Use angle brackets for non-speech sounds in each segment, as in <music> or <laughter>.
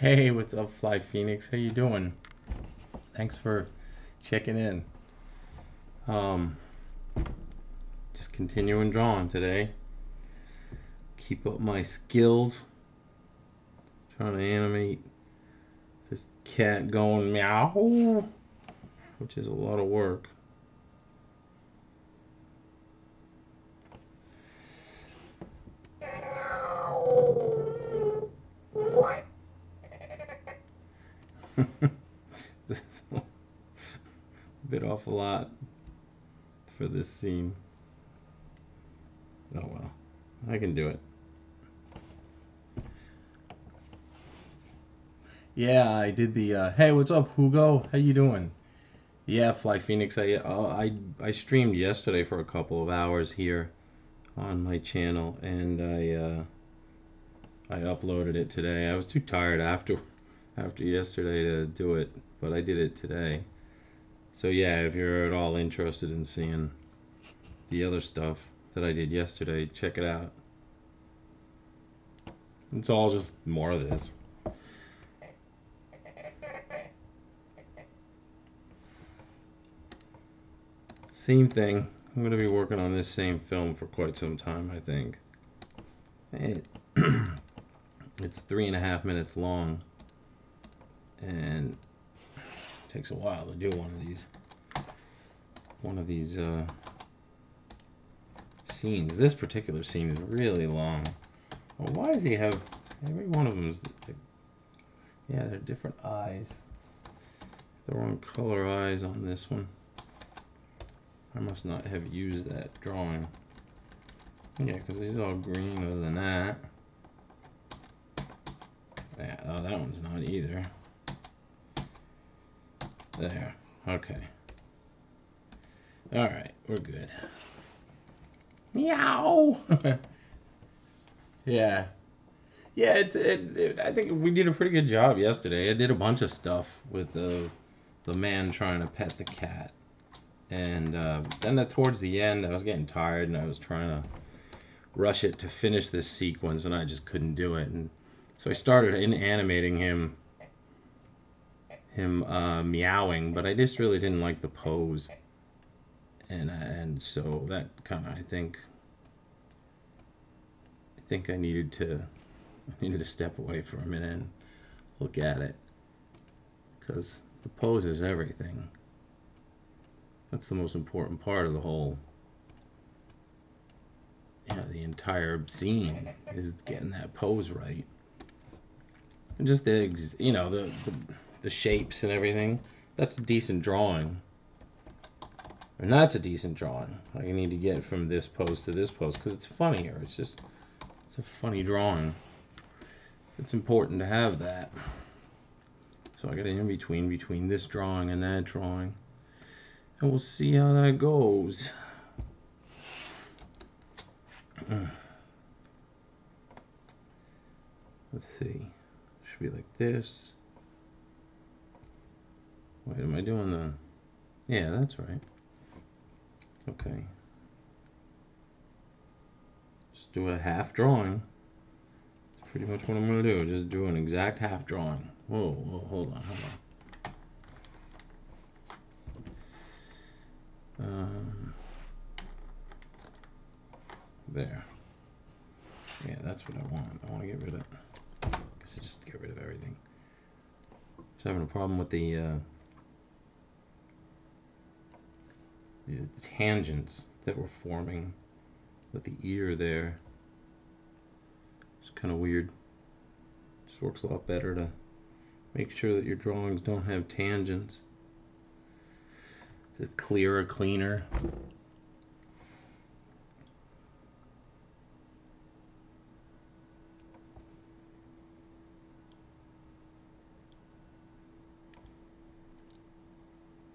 Hey, what's up, Fly Phoenix? How you doing? Thanks for checking in. Um, just continuing drawing today. Keep up my skills. Trying to animate this cat going meow, which is a lot of work. bit off a lot for this scene. Oh well, I can do it. Yeah, I did the. Uh, hey, what's up, Hugo? How you doing? Yeah, Fly Phoenix. I uh, I I streamed yesterday for a couple of hours here on my channel, and I uh, I uploaded it today. I was too tired after <laughs> after yesterday to do it, but I did it today. So yeah, if you're at all interested in seeing the other stuff that I did yesterday, check it out. It's all just more of this. Same thing. I'm going to be working on this same film for quite some time, I think. It, <clears throat> it's three and a half minutes long. And takes a while to do one of these one of these uh, scenes. This particular scene is really long. Well, why does he have every one of them is like, yeah, they're different eyes. The wrong color eyes on this one. I must not have used that drawing. Yeah, because he's all green other than that. Yeah, oh, that one's not either. There. Okay. Alright, we're good. Meow! <laughs> yeah. Yeah, it's, it, it, I think we did a pretty good job yesterday. I did a bunch of stuff with the, the man trying to pet the cat. And uh, then the, towards the end, I was getting tired and I was trying to rush it to finish this sequence and I just couldn't do it. And so I started in animating him him uh, meowing, but I just really didn't like the pose, and and so that kind of I think I think I needed to I needed to step away for a minute and look at it because the pose is everything. That's the most important part of the whole. Yeah, the entire scene is getting that pose right. And just the, you know, the, the the shapes and everything. That's a decent drawing. And that's a decent drawing. I need to get from this pose to this pose because it's funnier. It's just, it's a funny drawing. It's important to have that. So I got an in-between between this drawing and that drawing. And we'll see how that goes. Let's see. Should be like this. Wait, am I doing the... Yeah, that's right. Okay. Just do a half drawing. That's pretty much what I'm going to do. Just do an exact half drawing. Whoa, whoa, hold on, hold on. Um, there. Yeah, that's what I want. I want to get rid of... I guess I just get rid of everything. Just having a problem with the... Uh, the tangents that were forming with the ear there. It's kind of weird. Just works a lot better to make sure that your drawings don't have tangents. It's clearer, cleaner.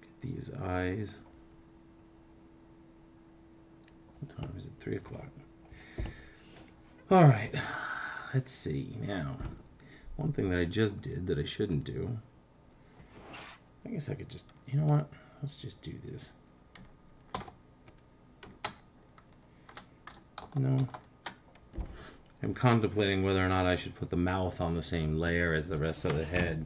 Get these eyes. What time is it? Three o'clock. All right. let's see now. One thing that I just did that I shouldn't do. I guess I could just, you know what? Let's just do this. No. I'm contemplating whether or not I should put the mouth on the same layer as the rest of the head.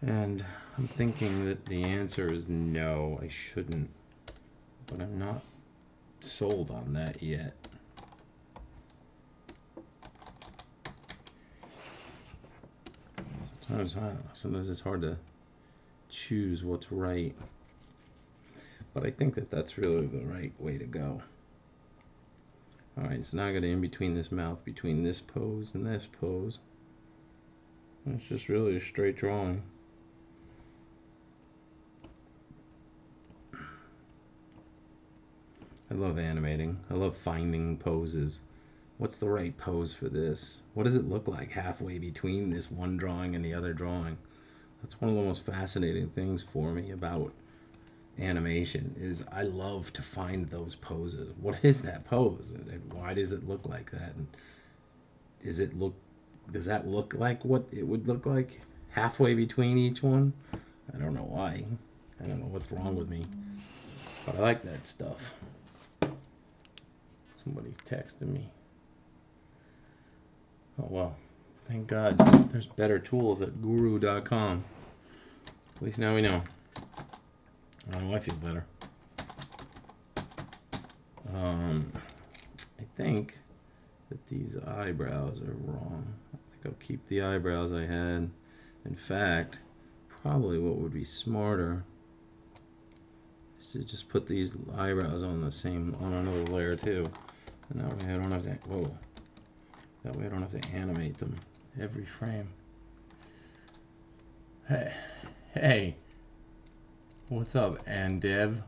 And I'm thinking that the answer is no, I shouldn't. But I'm not sold on that yet. Sometimes I sometimes it's hard to choose what's right. But I think that that's really the right way to go. Alright, so now I got in between this mouth, between this pose and this pose. it's just really a straight drawing. I love animating. I love finding poses. What's the right pose for this? What does it look like halfway between this one drawing and the other drawing? That's one of the most fascinating things for me about animation is I love to find those poses. What is that pose and why does it look like that? And is it look does that look like what it would look like halfway between each one? I don't know why. I don't know what's wrong with me. But I like that stuff. Somebody's texting me. Oh well. Thank God there's better tools at guru.com. At least now we know. Oh, I feel better. Um, I think that these eyebrows are wrong. I think I'll keep the eyebrows I had. In fact, probably what would be smarter is to just put these eyebrows on the same, on another layer too. And that way I don't have to, whoa. That way I don't have to animate them every frame. Hey, hey. What's up, and Dev?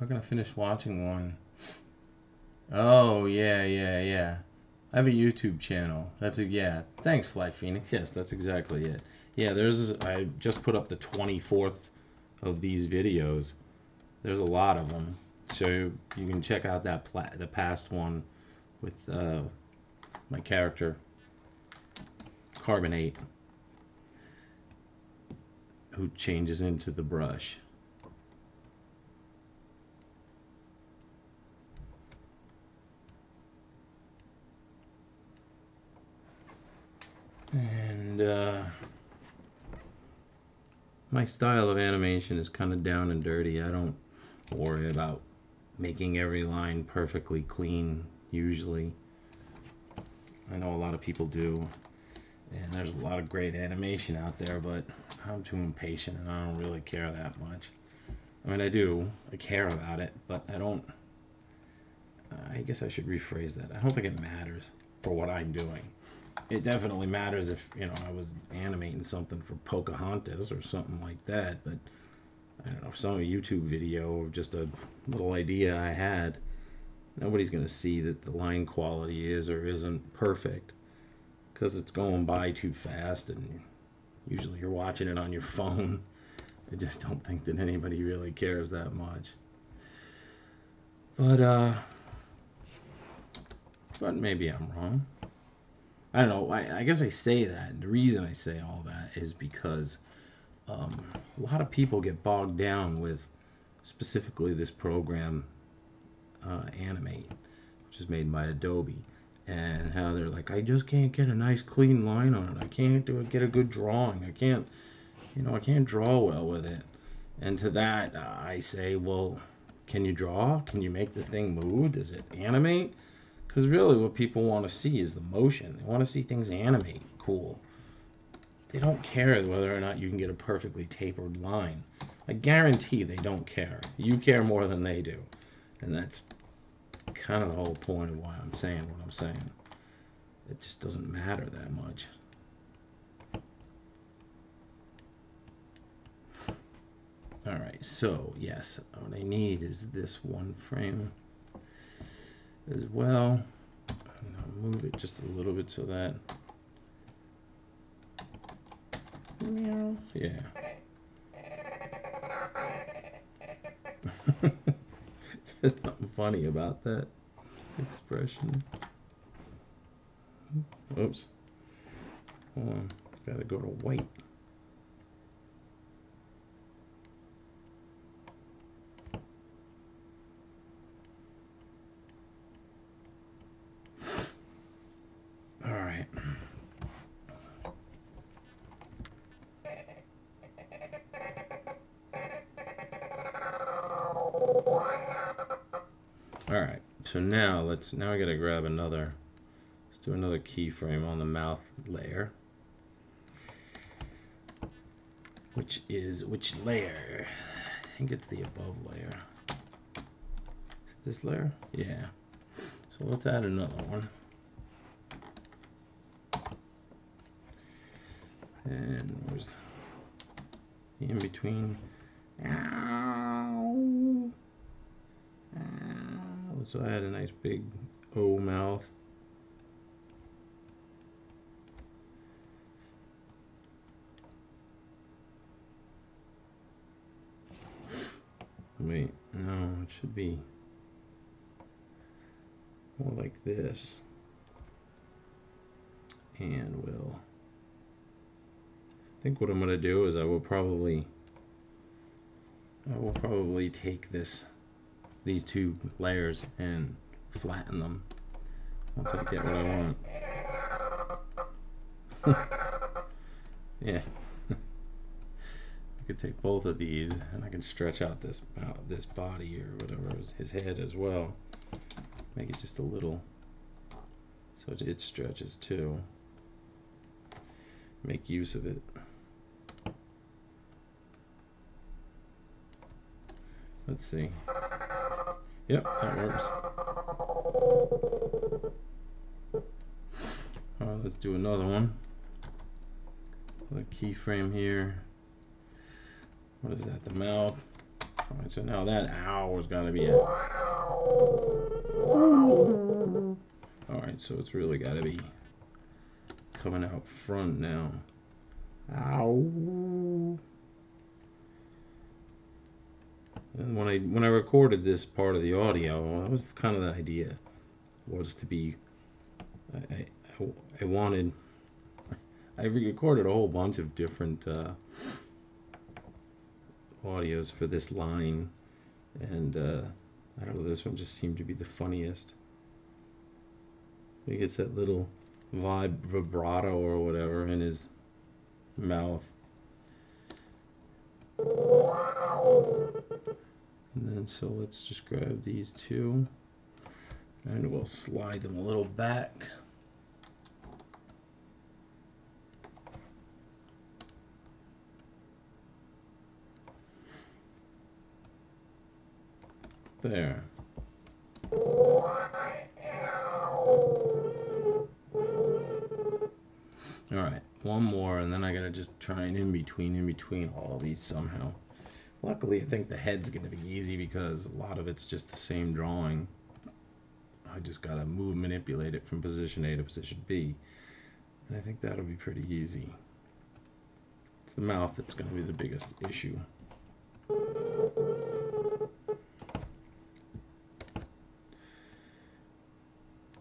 We're gonna finish watching one. Oh yeah, yeah, yeah. I have a YouTube channel. That's a yeah. Thanks, Fly Phoenix. Yes, that's exactly it. Yeah, there's. I just put up the 24th of these videos. There's a lot of them, so you can check out that pla- the past one with uh, my character Carbon-8 who changes into the brush. And uh, my style of animation is kind of down and dirty. I don't worry about making every line perfectly clean, usually. I know a lot of people do. And there's a lot of great animation out there, but I'm too impatient and I don't really care that much. I mean, I do. I care about it, but I don't. I guess I should rephrase that. I don't think it matters for what I'm doing. It definitely matters if, you know, I was animating something for Pocahontas or something like that, but I don't know, some YouTube video of just a little idea I had, nobody's going to see that the line quality is or isn't perfect because it's going by too fast and usually you're watching it on your phone. <laughs> I just don't think that anybody really cares that much. But, uh, but maybe I'm wrong. I don't know. I, I guess I say that. The reason I say all that is because um, a lot of people get bogged down with specifically this program, uh, Animate, which is made by Adobe and how they're like, I just can't get a nice clean line on it. I can't do it, get a good drawing. I can't, you know, I can't draw well with it. And to that, uh, I say, well, can you draw? Can you make the thing move? Does it animate? Because really, what people want to see is the motion. They want to see things animate cool. They don't care whether or not you can get a perfectly tapered line. I guarantee they don't care. You care more than they do. And that's kind of the whole point of why I'm saying what I'm saying. It just doesn't matter that much. Alright, so yes, what I need is this one frame as well. Move it just a little bit so that yeah. <laughs> There's something funny about that expression. Oops. Hold on. Gotta go to white. All right. All right. So now let's now I gotta grab another. Let's do another keyframe on the mouth layer. Which is which layer? I think it's the above layer. This layer? Yeah. So let's add another one. And where's the in between? Ow. Ow. So I had a nice big O mouth. Wait, no, it should be more like this. And we'll, I think what I'm to do is I will probably, I will probably take this, these two layers and flatten them once I get what I want. <laughs> yeah. <laughs> I could take both of these and I can stretch out this uh, this body or whatever his head as well. Make it just a little so it, it stretches too. Make use of it. Let's see. Yep, that works. Alright, let's do another one. The keyframe here. What is that? The mouth. All right, so now that ow is going to be it. All right, so it's really got to be coming out front now. Ow. And when I when I recorded this part of the audio, that was kind of the idea was to be. I I, I wanted. I recorded a whole bunch of different. Uh, audios for this line and uh, I don't know this one just seemed to be the funniest he gets that little vibe vibrato or whatever in his mouth and then so let's just grab these two and we'll slide them a little back there. All right, one more, and then I gotta just try and in between, in between all of these somehow. Luckily, I think the head's gonna be easy because a lot of it's just the same drawing. I just gotta move, manipulate it from position A to position B. And I think that'll be pretty easy. It's the mouth that's gonna be the biggest issue.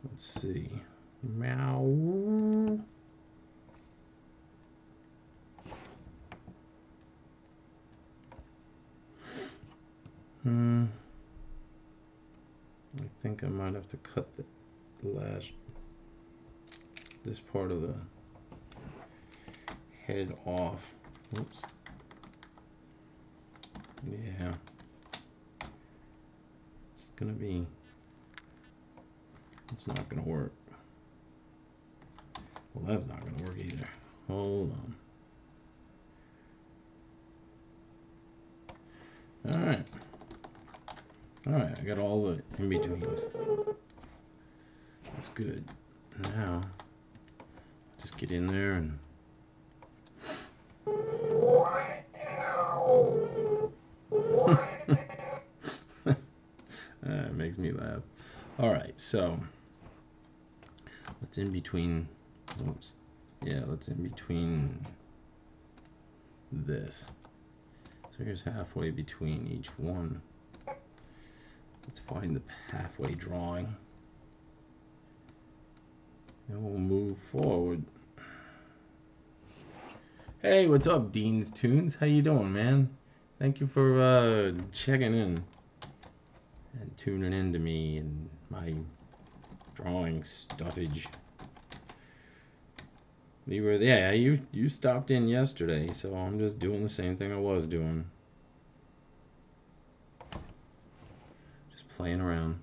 Let's see. Meow. Hmm. I think I might have to cut the last, this part of the head off. Oops. Yeah. It's gonna be it's not to work. Well, that's not to work either. Hold on. Alright. Alright, I got all the in-betweens. That's good. Now, just get in there and... <laughs> Ah, that makes me laugh. Alright, so let's in between oops yeah let's in between this so here's halfway between each one let's find the halfway drawing and we'll move forward. Hey, what's up, Dean's Tunes? How you doing, man? Thank you for uh, checking in and tuning in to me and my drawing stuffage. We were yeah, you you stopped in yesterday, so I'm just doing the same thing I was doing. Playing around.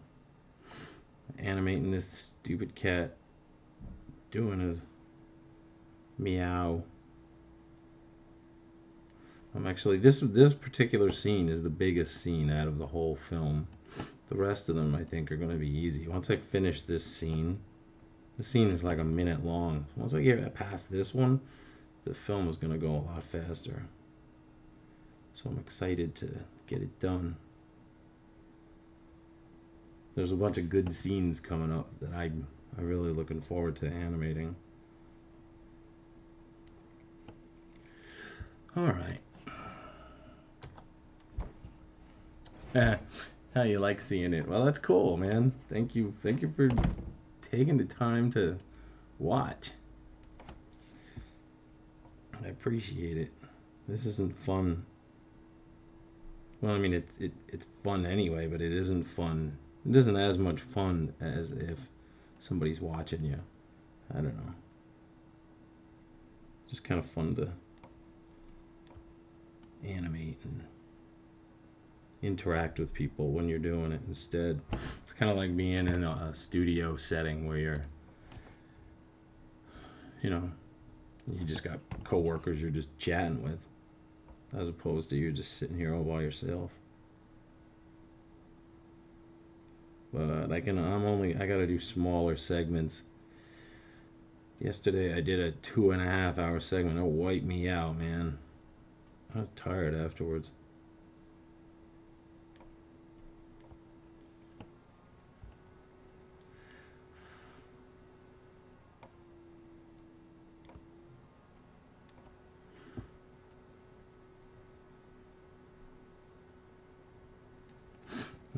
Animating this stupid cat doing his meow. I'm actually this this particular scene is the biggest scene out of the whole film. The rest of them I think are going to be easy. Once I finish this scene, the scene is like a minute long. Once I get past this one, the film is going to go a lot faster. So I'm excited to get it done. There's a bunch of good scenes coming up that I'm, I'm really looking forward to animating. All right. Eh, how you like seeing it? Well, that's cool, man. Thank you. Thank you for taking the time to watch. I appreciate it. This isn't fun. Well, I mean, it's it, it's fun anyway, but it isn't fun. It isn't as much fun as if somebody's watching you. I don't know. It's just kind of fun to animate and interact with people when you're doing it instead. It's kind of like being in a studio setting where you're, you know, you just got coworkers you're just chatting with, as opposed to you're just sitting here all by yourself. But I can, I'm only, I gotta do smaller segments. Yesterday I did a two and a half hour segment. It wiped me out, man. I was tired afterwards.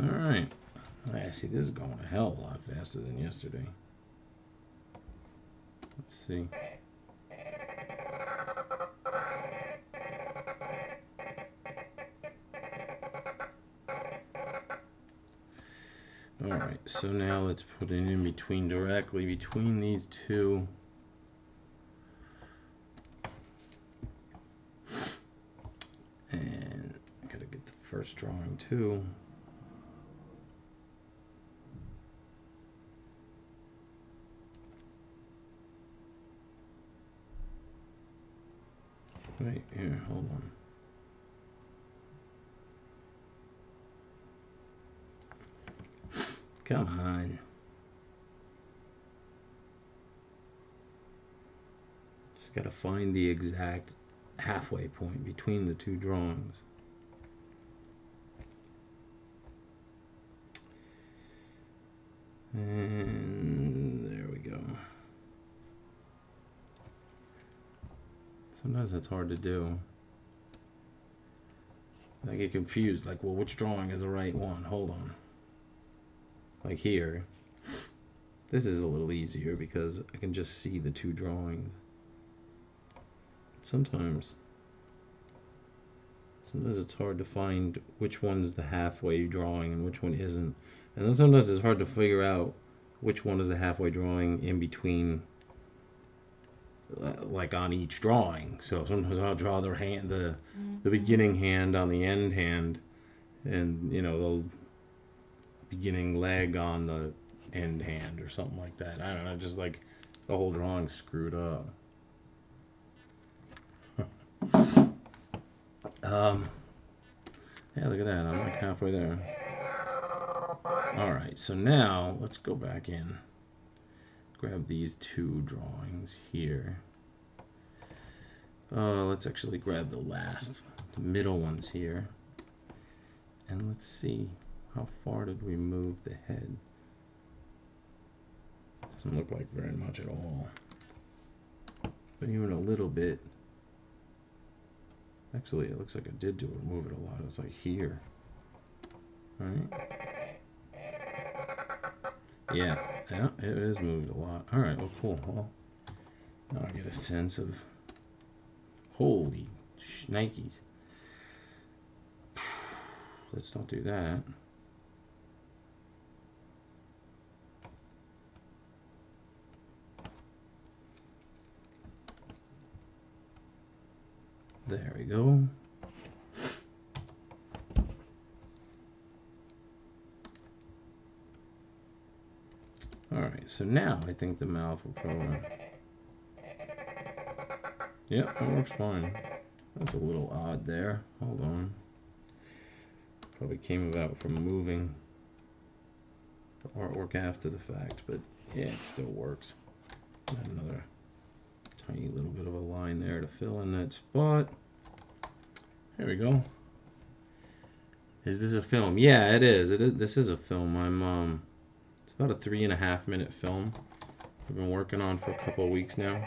All right. I see this is going a hell a lot faster than yesterday. Let's see. Alright, so now let's put it in between directly between these two. And I gotta get the first drawing too. Wait, here, hold on. Come on. Just gotta find the exact halfway point between the two drawings. And there we go. Sometimes that's hard to do. I get confused, like, well, which drawing is the right one? Hold on. Like here, this is a little easier because I can just see the two drawings. Sometimes, sometimes it's hard to find which one's the halfway drawing and which one isn't. And then sometimes it's hard to figure out which one is the halfway drawing in between like on each drawing. So sometimes I'll draw the hand, the the beginning hand on the end hand, and you know the beginning leg on the end hand or something like that. I don't know, just like the whole drawing screwed up. <laughs> um, yeah, look at that. I'm like halfway there. All right, so now let's go back in grab these two drawings here. Uh, let's actually grab the last, the middle ones here. And let's see, how far did we move the head? Doesn't look like very much at all. But even a little bit. Actually, it looks like I did do it, move it a lot. It's like here. All right. Yeah, yeah, it has moved a lot. All right, well, cool. Well, now I get a sense of holy Nikes. <sighs> Let's not do that. There we go. Alright, so now I think the mouth will probably... Yep, that works fine. That's a little odd there. Hold on. Probably came about from moving the artwork after the fact, but yeah, it still works. Got another tiny little bit of a line there to fill in that spot. There we go. Is this a film? Yeah, it is. It is. This is a film. I'm um, about a three and a half minute film. I've been working on for a couple weeks now.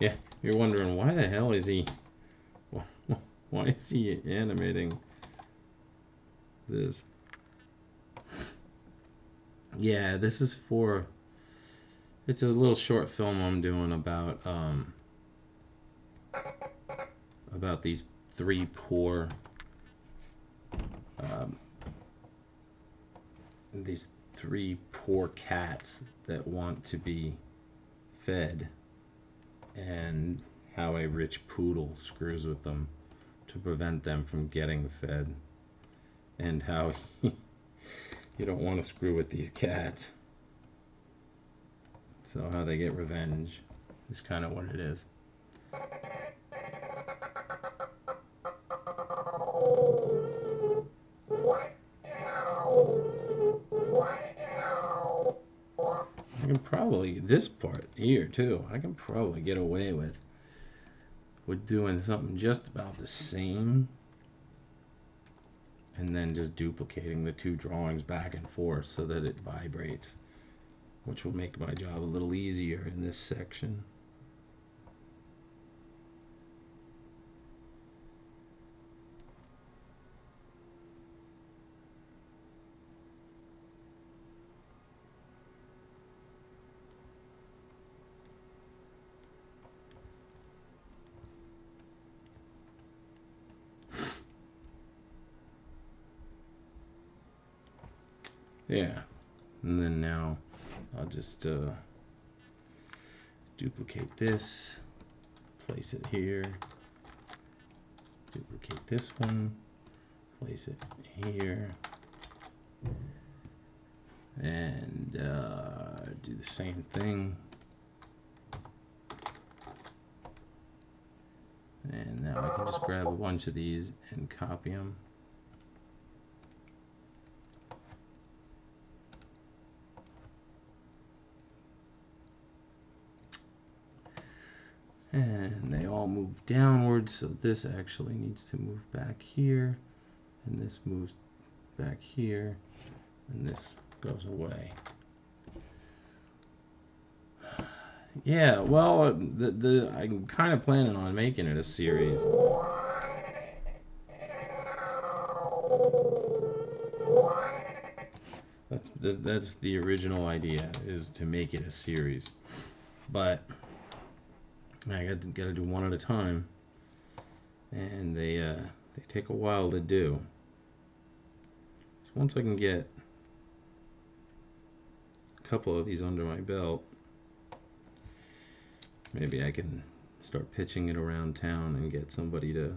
Yeah, you're wondering why the hell is he? <laughs> Why is he animating this? Yeah, this is for it's a little short film I'm doing about um, about these three poor um, these three poor cats that want to be fed and how a rich poodle screws with them to prevent them from getting fed and how <laughs> you don't want to screw with these cats so how they get revenge is kind of what it is. Can probably, this part here too, I can probably get away with with doing something just about the same and then just duplicating the two drawings back and forth so that it vibrates which will make my job a little easier in this section. Yeah, and then now I'll just uh, duplicate this, place it here, duplicate this one, place it here, and uh, do the same thing. And now I can just grab a bunch of these and copy them. And they all move downwards so this actually needs to move back here and this moves back here and this goes away. Yeah well the, the I'm kind of planning on making it a series. That's that's the original idea is to make it a series. But I got to, got to do one at a time, and they uh, they take a while to do. So once I can get a couple of these under my belt, maybe I can start pitching it around town and get somebody to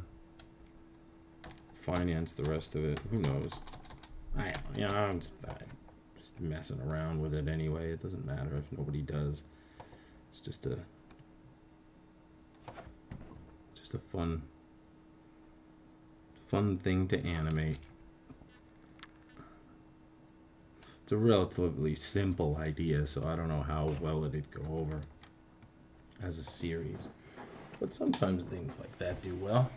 finance the rest of it. Who knows? I you know I'm just, I'm just messing around with it anyway. It doesn't matter if nobody does. It's just a just a fun fun thing to animate. It's a relatively simple idea, so I don't know how well it'd go over as a series. But sometimes things like that do well.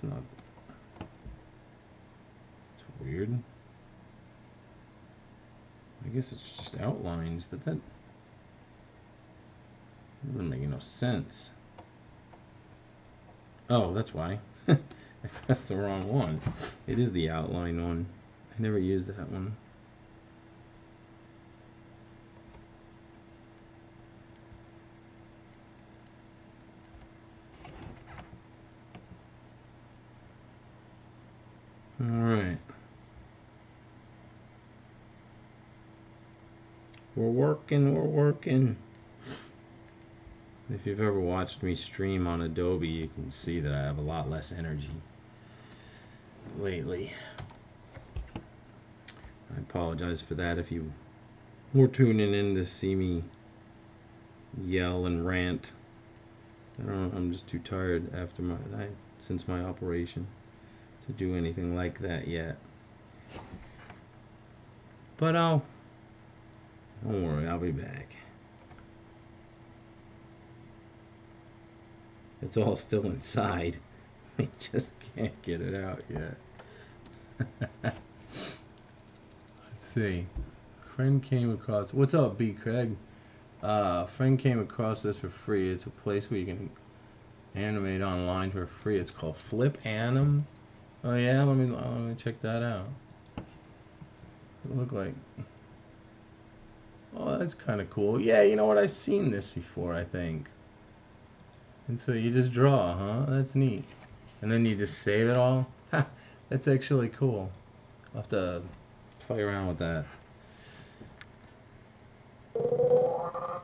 That's not. It's weird. I guess it's just outlines, but that doesn't make no sense. Oh, that's why. <laughs> I pressed the wrong one. It is the outline one. I never used that one. All right. We're working, we're working. If you've ever watched me stream on Adobe, you can see that I have a lot less energy lately. I apologize for that if you were tuning in to see me yell and rant. I don't I'm just too tired after my I, since my operation to do anything like that yet. But I'll don't worry, I'll be back. It's all still inside. <laughs> We just can't get it out yet. <laughs> Let's see. Friend came across. What's up, B. Craig? Uh, friend came across this for free. It's a place where you can animate online for free. It's called FlipAnim. Oh yeah, let me let me check that out. It look like. Oh, that's kind of cool. Yeah, you know what? I've seen this before. I think. And so you just draw, huh? That's neat. And then you just save it all. that's actually cool. I'll have to play around with that.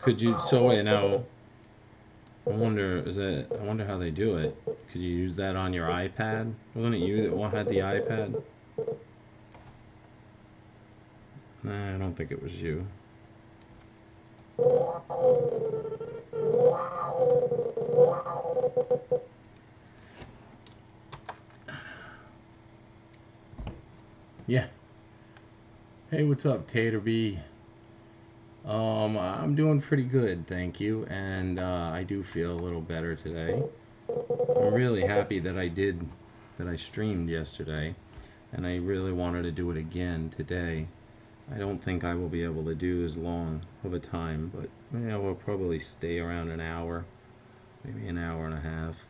Could you? So wait now. I wonder, is it? I wonder how they do it. Could you use that on your iPad? Wasn't it you that had the iPad? Nah, I don't think it was you. Yeah. Hey, what's up, Tater B? Um, I'm doing pretty good, thank you, and uh, I do feel a little better today. I'm really happy that I did, that I streamed yesterday, and I really wanted to do it again today. I don't think I will be able to do as long of a time, but yeah, we'll probably stay around an hour, maybe an hour and a half,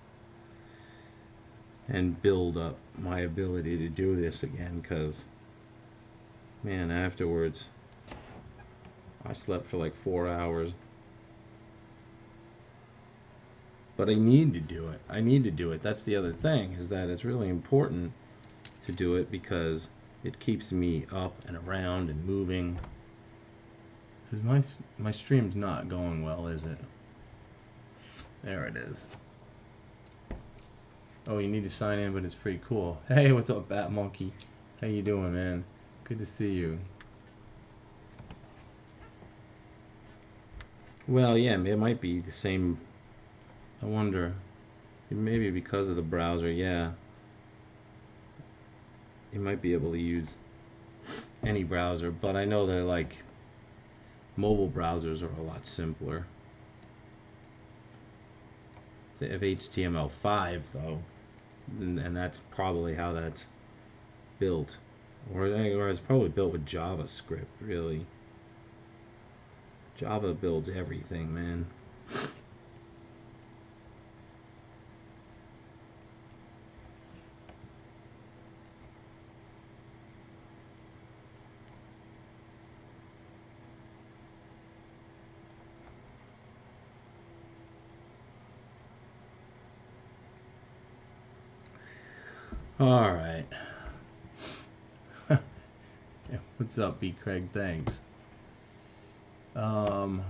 and build up my ability to do this again, because, man, afterwards, I slept for like four hours. But I need to do it. I need to do it. That's the other thing, is that it's really important to do it because it keeps me up and around and moving. Because my, my stream's not going well, is it? There it is. Oh, you need to sign in, but it's pretty cool. <laughs> Hey, what's up, Bat Monkey? How you doing, man? Good to see you. Well, yeah, it might be the same. I wonder. Maybe because of the browser, yeah. You might be able to use any browser, but I know that like mobile browsers are a lot simpler. They have HTML5 though, and, and that's probably how that's built, or, or it's probably built with JavaScript, really. Java builds everything, man. All right. <laughs> What's up, B. Craig? Thanks. Um,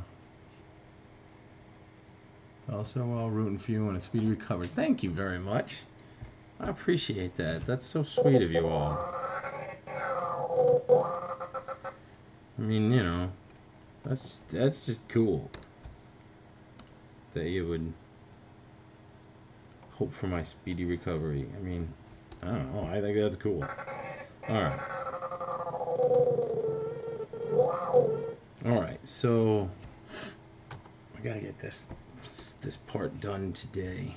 also, while rooting for you on a speedy recovery. Thank you very much. I appreciate that. That's so sweet of you all. I mean, you know, that's just, that's just cool that you would hope for my speedy recovery. I mean, I don't know. I think that's cool. All right. All right. So I gotta get this this part done today.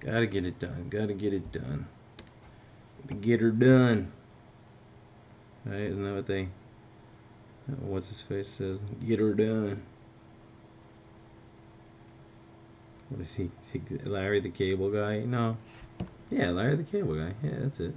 Gotta get it done. Gotta get it done. Gotta get her done. Right? Isn't that what they? What's his face says? Get her done. What is he? Larry the Cable Guy? No. Yeah, Larry the Cable Guy. Yeah, that's it.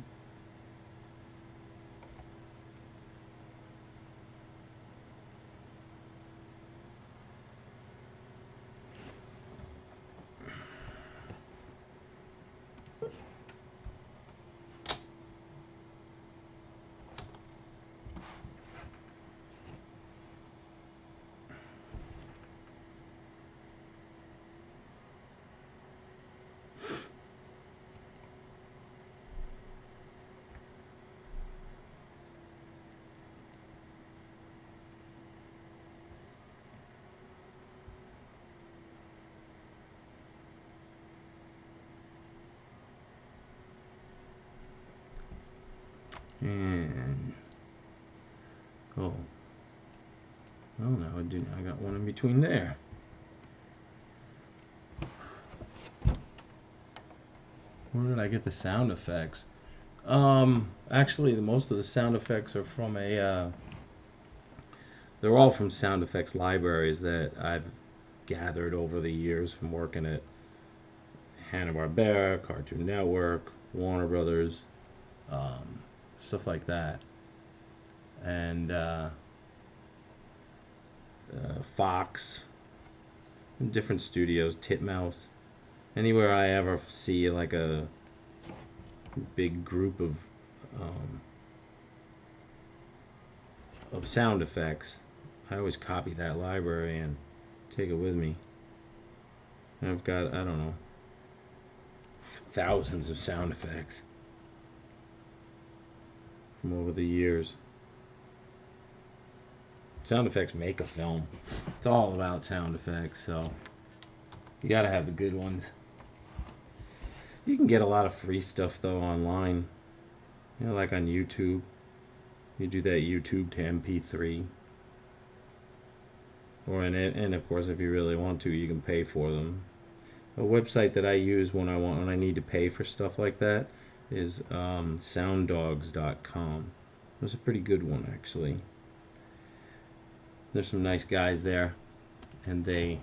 And oh, oh no, I didn't. I got one in between there. Where did I get the sound effects? Um, actually, the most of the sound effects are from a. Uh, they're all from sound effects libraries that I've gathered over the years from working at Hanna Barbera, Cartoon Network, Warner Brothers. Um, stuff like that. And uh, uh, Fox, different studios, Titmouse. Anywhere I ever see like a big group of um, of sound effects, I always copy that library and take it with me. And I've got I don't know thousands of sound effects from over the years. Sound effects make a film. It's all about sound effects, so you gotta have the good ones. You can get a lot of free stuff though online. You know, like on YouTube. You do that YouTube to MP3. Or in it, and of course, if you really want to, you can pay for them. A website that I use when I want when I need to pay for stuff like that is um, sounddogs.com. It was a pretty good one, actually. There's some nice guys there, and they,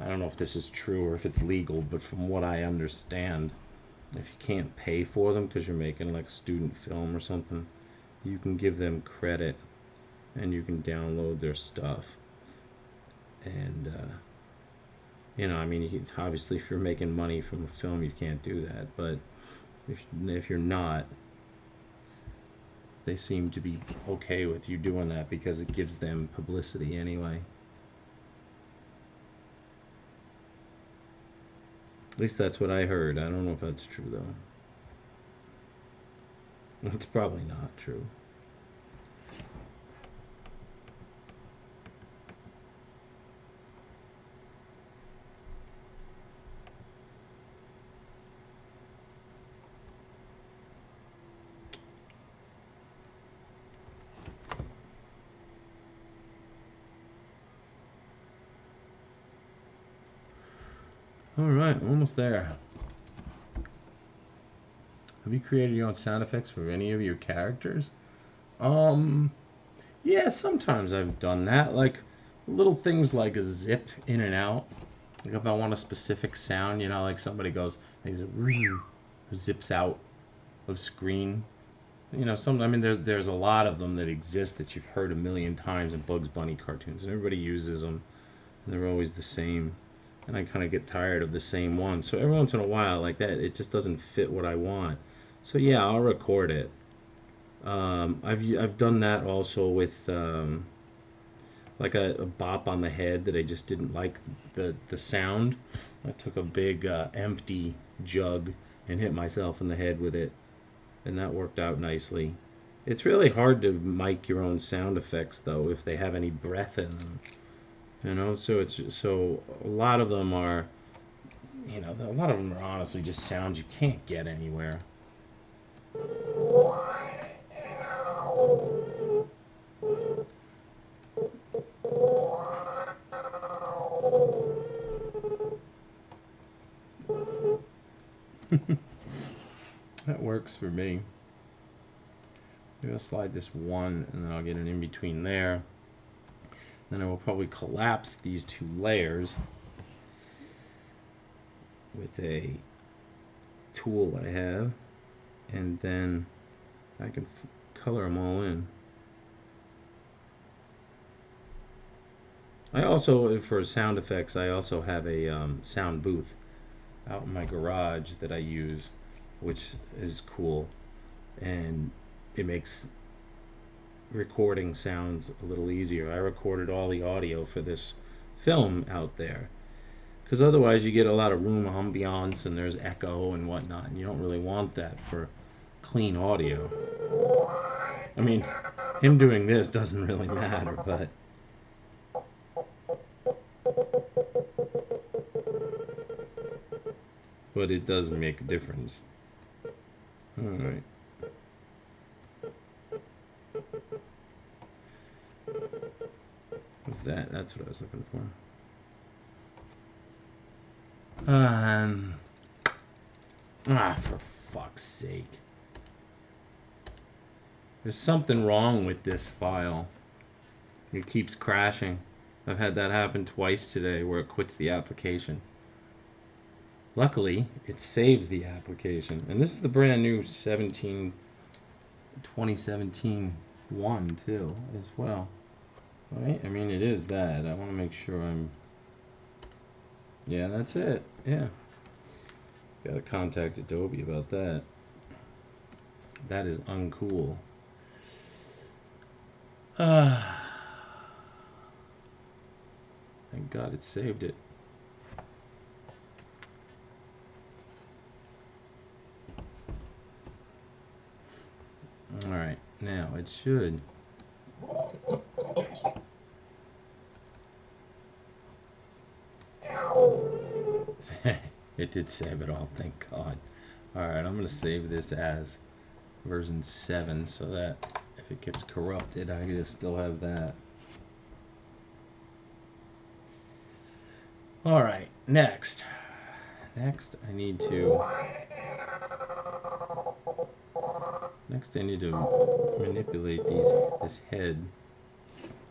I don't know if this is true or if it's legal, but from what I understand, if you can't pay for them because you're making like a student film or something, you can give them credit and you can download their stuff. And, uh, you know, I mean, obviously, if you're making money from a film, you can't do that, but if, if you're not, they seem to be okay with you doing that because it gives them publicity anyway. At least that's what I heard. I don't know if that's true though. It's probably not true. Alright, almost there. Have you created your own sound effects for any of your characters? Um, yeah, sometimes I've done that. Like, little things like a zip in and out. Like if I want a specific sound, you know, like somebody goes, zips out of screen. You know, some. I mean, there's there's a lot of them that exist that you've heard a million times in Bugs Bunny cartoons, and everybody uses them, and they're always the same and I kind of get tired of the same one. So every once in a while, like that, it just doesn't fit what I want. So yeah, I'll record it. Um, I've I've done that also with um, like a, a, bop on the head that I just didn't like the the sound. I took a big uh, empty jug and hit myself in the head with it, and that worked out nicely. It's really hard to mic your own sound effects though if they have any breath in them you know so it's so a lot of them are you know a lot of them are honestly just sounds you can't get anywhere <laughs> that works for me. Maybe I'll slide this one and then I'll get an in between there. Then I will probably collapse these two layers with a tool I have and then I can color them all in. I also, for sound effects, I also have a um, sound booth out in my garage that I use, which is cool. And it makes recording sounds a little easier. I recorded all the audio for this film out there. Because otherwise you get a lot of room ambiance and there's echo and whatnot, and you don't really want that for clean audio. I mean, him doing this doesn't really matter, but... But it does make a difference. Alright. What's that? That's what I was looking for. Um. Ah, for fuck's sake. There's something wrong with this file. It keeps crashing. I've had that happen twice today where it quits the application. Luckily, it saves the application. And this is the brand new 17 2017 one too as well. Right? I mean it is that. I want to make sure I'm Yeah, that's it. Yeah. Got to contact Adobe about that. That is uncool. Ah. <sighs> Thank God it saved it. Alright, now it should. <laughs> it did save it all, thank God. Alright, I'm going to save this as version 7 so that if it gets corrupted, I just still have that. All right, next. Next, I need to... Next, I need to manipulate these this head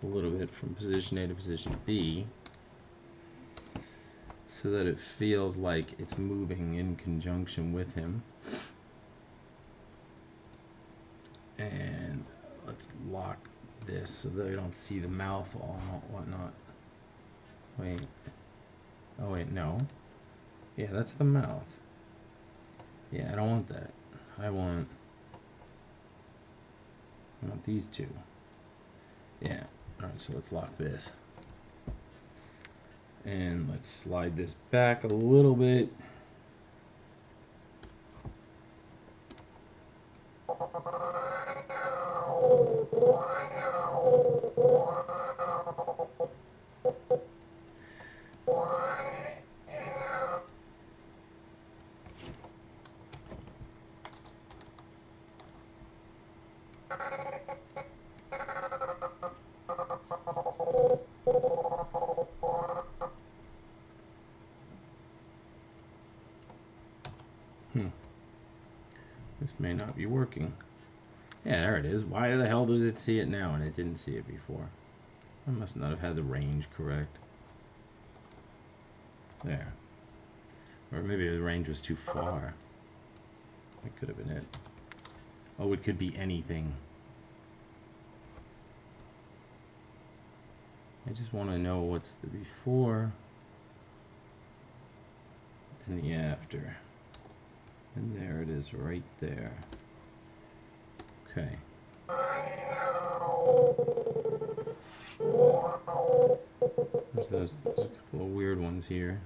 a little bit from position A to position B so that it feels like it's moving in conjunction with him. And let's lock this so that I don't see the mouth all whatnot. Wait. Oh wait, no. Yeah, that's the mouth. Yeah, I don't want that. I want I want these two. Yeah. Alright, so let's lock this. And let's slide this back a little bit. See it now and it didn't see it before. I must not have had the range correct. There. Or maybe the range was too far. That could have been it. Oh, it could be anything. I just want to know what's the before and the after. And there it is right there. Okay. There's, those, there's a couple of weird ones here.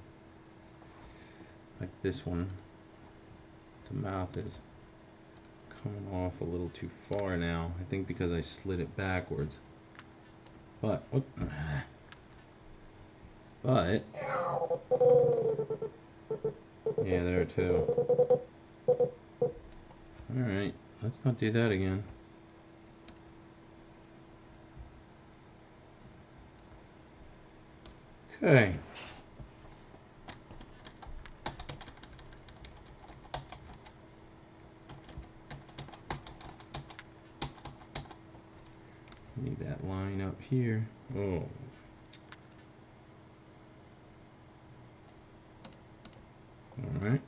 Like this one. The mouth is coming off a little too far now. I think because I slid it backwards. But, but, yeah, there too. Alright, let's not do that again. Okay. Need that line up here. Oh. All right.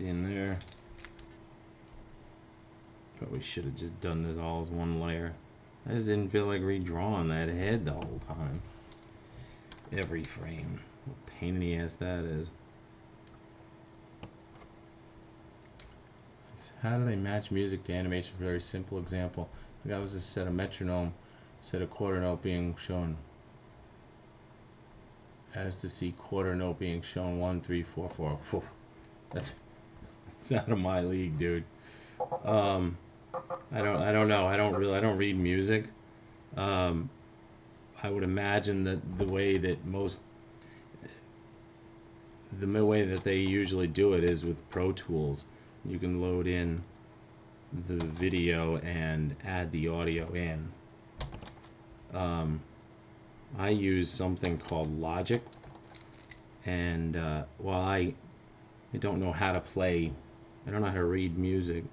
In there. Probably should have just done this all as one layer. I just didn't feel like redrawing that head the whole time. Every frame. What pain in the ass that is. It's how do they match music to animation? Very simple example. The guy was a set of metronome, set a quarter note being shown. As to see quarter note being shown one, three, four, four. Whew. That's it's out of my league, dude. Um, I don't I don't know. I don't really I don't read music. Um, I would imagine that the way that most the way that they usually do it is with Pro Tools. You can load in the video and add the audio in. Um, I use something called Logic, and uh, while I, I don't know how to play, I don't know how to read music.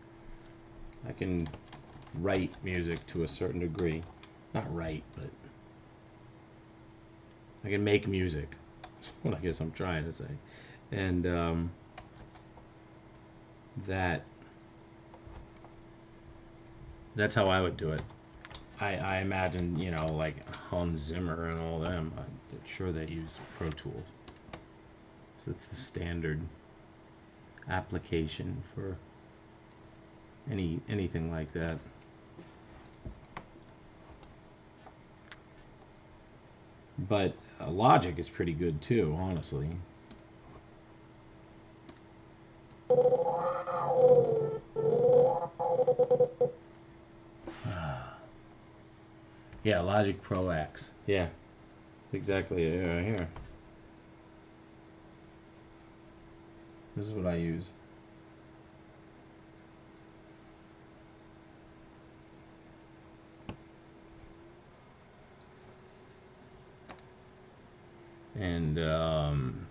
I can write music to a certain degree. Not write, but I can make music. <laughs> That's what I guess I'm trying to say. And um, that that's how I would do it. I, I imagine, you know, like Hans Zimmer and all them, I'm sure they use Pro Tools. So it's the standard application for any anything like that. But uh, Logic is pretty good too, honestly. <sighs> yeah, Logic Pro X. Yeah, exactly right here. This is what I use. And um,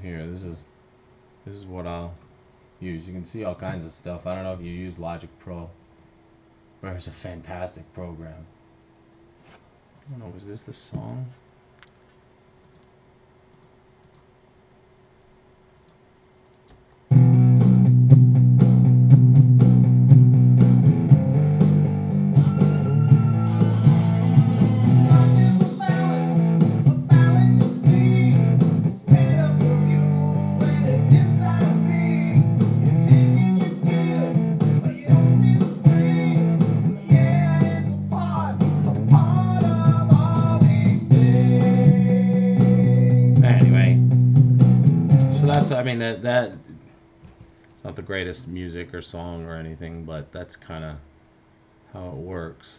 here this is this is what I'll use. You can see all kinds of stuff. I don't know if you use Logic Pro but it's a fantastic program. I don't know was this the song greatest music or song or anything, but that's kind of how it works.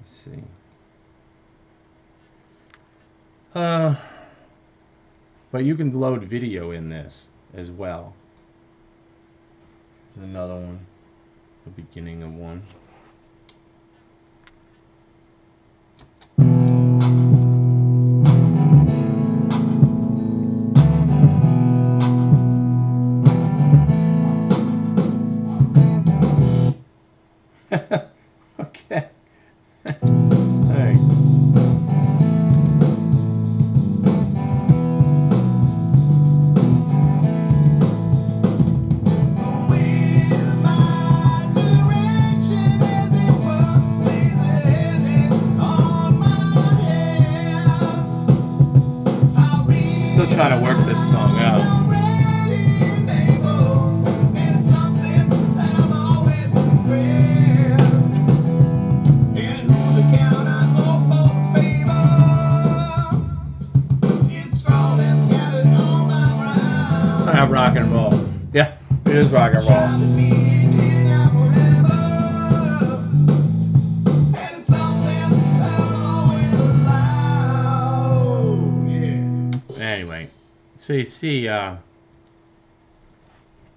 Let's see. Uh, but you can load video in this as well. Another one, the beginning of one. Anyway, so you see, uh,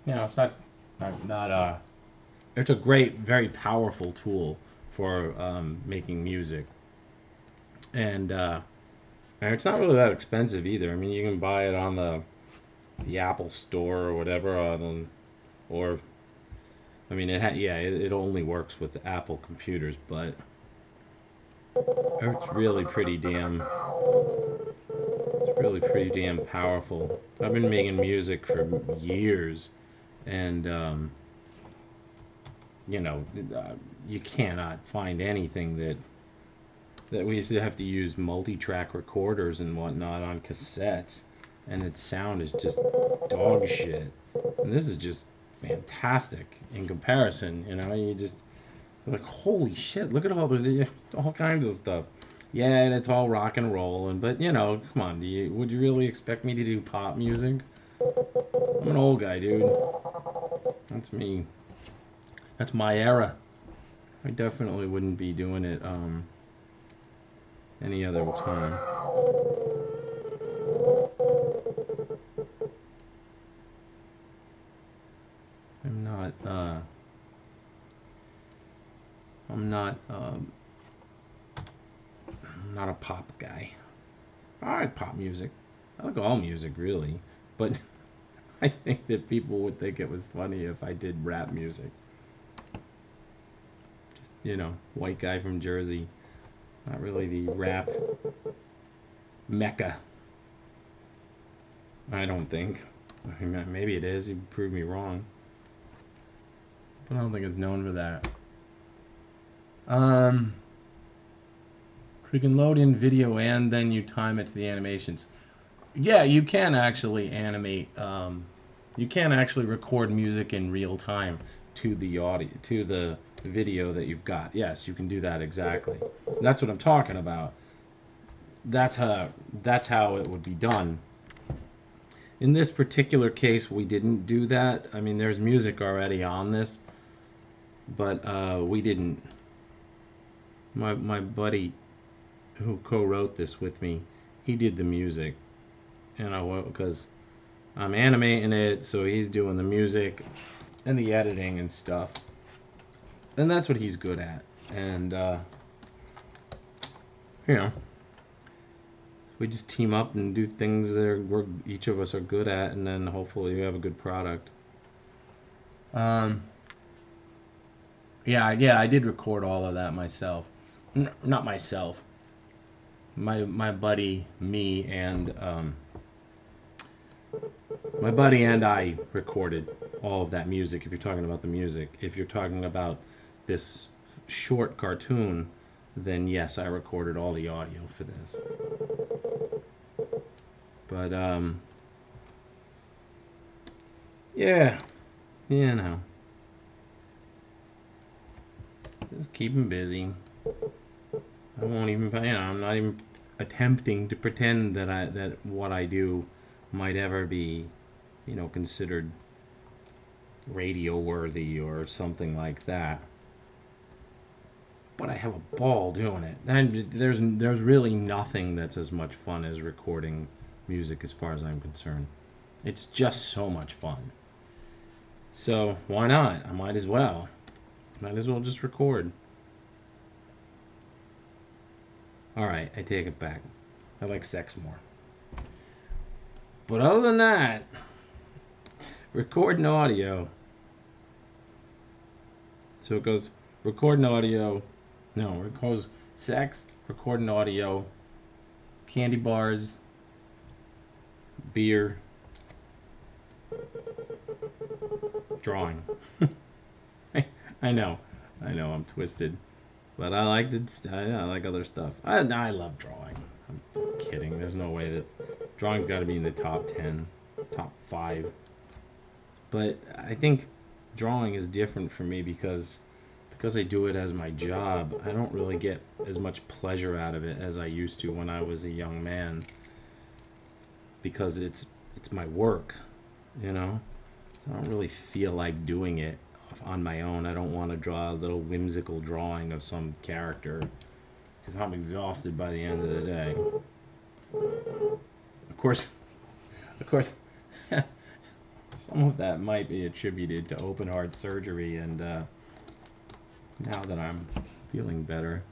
you know, it's not Not, not uh, it's a great, very powerful tool for um, making music, and uh, and it's not really that expensive either. I mean, you can buy it on the the Apple Store or whatever, um, or I mean, it ha- yeah, it, it only works with the Apple computers, but it's really pretty damn. Really pretty damn powerful. I've been making music for years, and um, you know, uh, you cannot find anything that that we used to have to use multi-track recorders and whatnot on cassettes, and its sound is just dog shit. And this is just fantastic in comparison. You know, you just like holy shit, look at all the all kinds of stuff. Yeah, and it's all rock and roll, and but you know, come on, do you would you really expect me to do pop music? I'm an old guy, dude. That's me. That's my era. I definitely wouldn't be doing it um, any other time. I'm not. Uh, I'm not. Um, Not a pop guy. I like pop music. I like all music, really. But <laughs> I think that people would think it was funny if I did rap music. Just, you know, white guy from Jersey. Not really the rap mecca. I don't think. I mean, maybe it is. You prove me wrong. But I don't think it's known for that. Um, you can load in video and then you time it to the animations. Yeah, you can actually animate. Um, you can actually record music in real time to the audio, to the video that you've got. Yes, you can do that exactly. That's what I'm talking about. That's how that's how it would be done. In this particular case, we didn't do that. I mean, there's music already on this, but uh, we didn't. My my buddy, who co-wrote this with me, he did the music, you know, because I'm animating it, so he's doing the music and the editing and stuff, and that's what he's good at. And uh, you know, we just team up and do things that we're each of us are good at, and then hopefully we have a good product. Um. Yeah, yeah, I did record all of that myself. N- not myself. My my buddy, me, and um, my buddy and I recorded all of that music. If you're talking about the music, if you're talking about this short cartoon, then yes, I recorded all the audio for this. But um, yeah, you know. Just keep him busy. I won't even, you know, I'm not even attempting to pretend that I that what I do might ever be, you know, considered radio worthy or something like that. But I have a ball doing it. And there's there's really nothing that's as much fun as recording music as far as I'm concerned. It's just so much fun. So why not? I might as well. Might as well just record. Alright, I take it back. I like sex more. But other than that, recording audio. So it goes recording audio. No, it goes sex, recording audio, candy bars, beer, drawing. <laughs> I know, I know, I'm twisted, but I like to. I, I like other stuff. I, I love drawing. I'm just kidding. There's no way that drawing's got to be in the top ten, top five. But I think drawing is different for me because because I do it as my job. I don't really get as much pleasure out of it as I used to when I was a young man. Because it's it's my work, you know. I don't really feel like doing it on my own. I don't want to draw a little whimsical drawing of some character because I'm exhausted by the end of the day. Of course, of course, <laughs> some of that might be attributed to open heart surgery, and uh, now that I'm feeling better,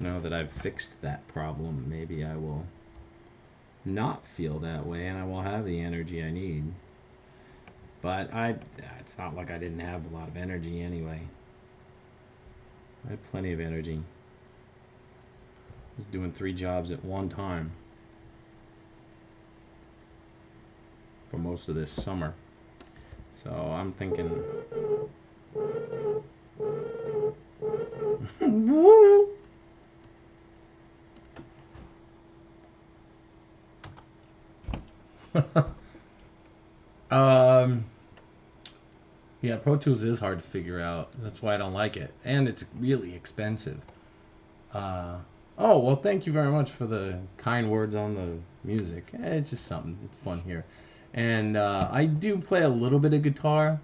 now that I've fixed that problem, maybe I will not feel that way and I will have the energy I need. But I, it's not like I didn't have a lot of energy anyway. I had plenty of energy. I was doing three jobs at one time for most of this summer. So I'm thinking. <laughs> <laughs> um, yeah, Pro Tools is hard to figure out. That's why I don't like it, and it's really expensive. Uh, oh well, thank you very much for the kind words on the music. Eh, it's just something. It's fun here, and uh, I do play a little bit of guitar.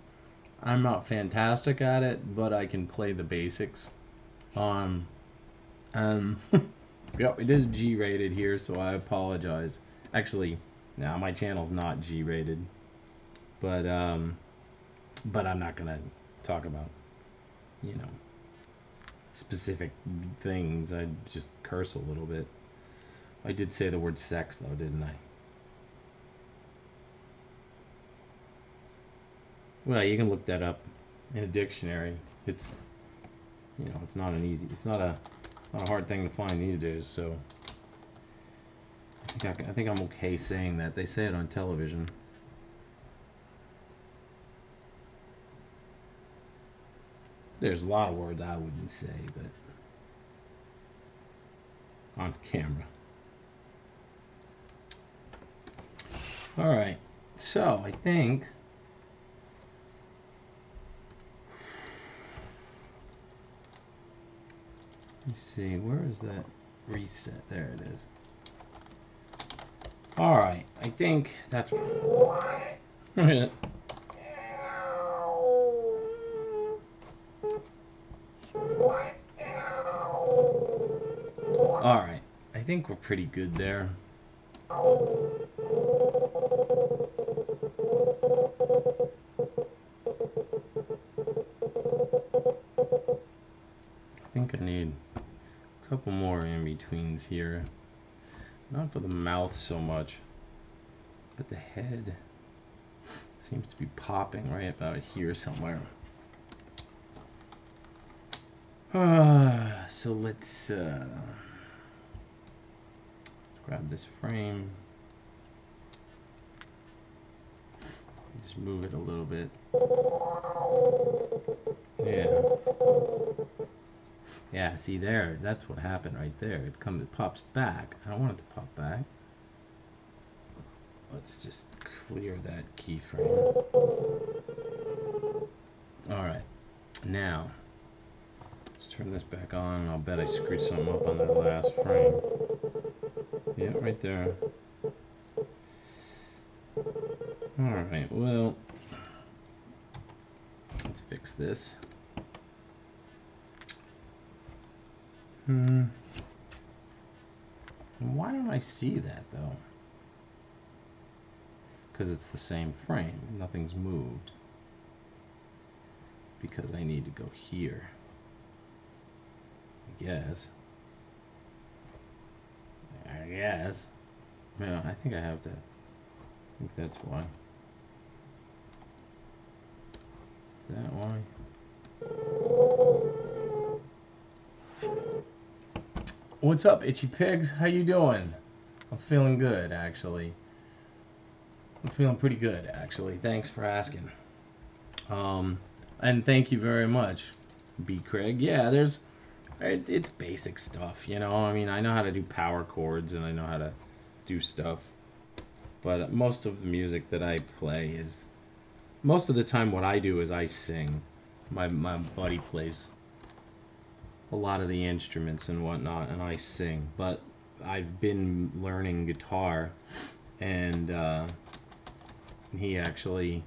I'm not fantastic at it, but I can play the basics. Um, um, <laughs> yeah, it is G rated here, so I apologize. Actually, now my channel's not G rated, but um, but I'm not gonna talk about you know specific things. I just curse a little bit. I did say the word sex though, didn't I? Well, you can look that up in a dictionary. It's you know, it's not an easy, it's not a not a hard thing to find these days. So I think I, I think I'm okay saying that. They say it on television. There's a lot of words I wouldn't say, but on camera. All right, so I think Let me see, where is that reset? There it is. Alright, I think that's... <laughs> think we're pretty good there. I think I need a couple more in betweens here. Not for the mouth so much, but the head seems to be popping right about here somewhere. Uh, <sighs> so let's uh, grab this frame. Just move it a little bit. Yeah. Yeah, see there, that's what happened right there. It comes, it pops back. I don't want it to pop back. Let's just clear that keyframe. Alright, now, let's turn this back on. I'll bet I screwed something up on that last frame. Yeah, right there. Alright, well, let's fix this. Hmm. Why don't I see that though? Because it's the same frame. Nothing's moved. Because I need to go here. I guess. Guess. Yeah, I think I have to. I think that's why. Is that why? What's up, itchy pigs? How you doing? I'm feeling good, actually. I'm feeling pretty good, actually. Thanks for asking. Um, and thank you very much, B. Craig. Yeah, there's, it, it's basic stuff, you know. I mean, I know how to do power chords and I know how to do stuff, but most of the music that I play is, most of the time, what I do is I sing. My my buddy plays a lot of the instruments and whatnot, and I sing. But I've been learning guitar, and uh, he actually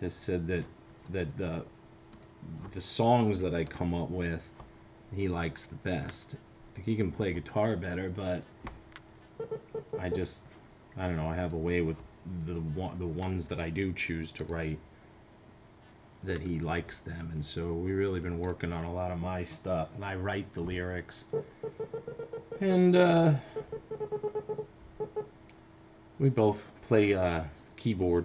has said that that the the songs that I come up with, he likes the best. Like he can play guitar better, but I just I don't know. I have a way with the the ones that I do choose to write that he likes them and so we really been working on a lot of my stuff and I write the lyrics and uh, we both play uh, keyboard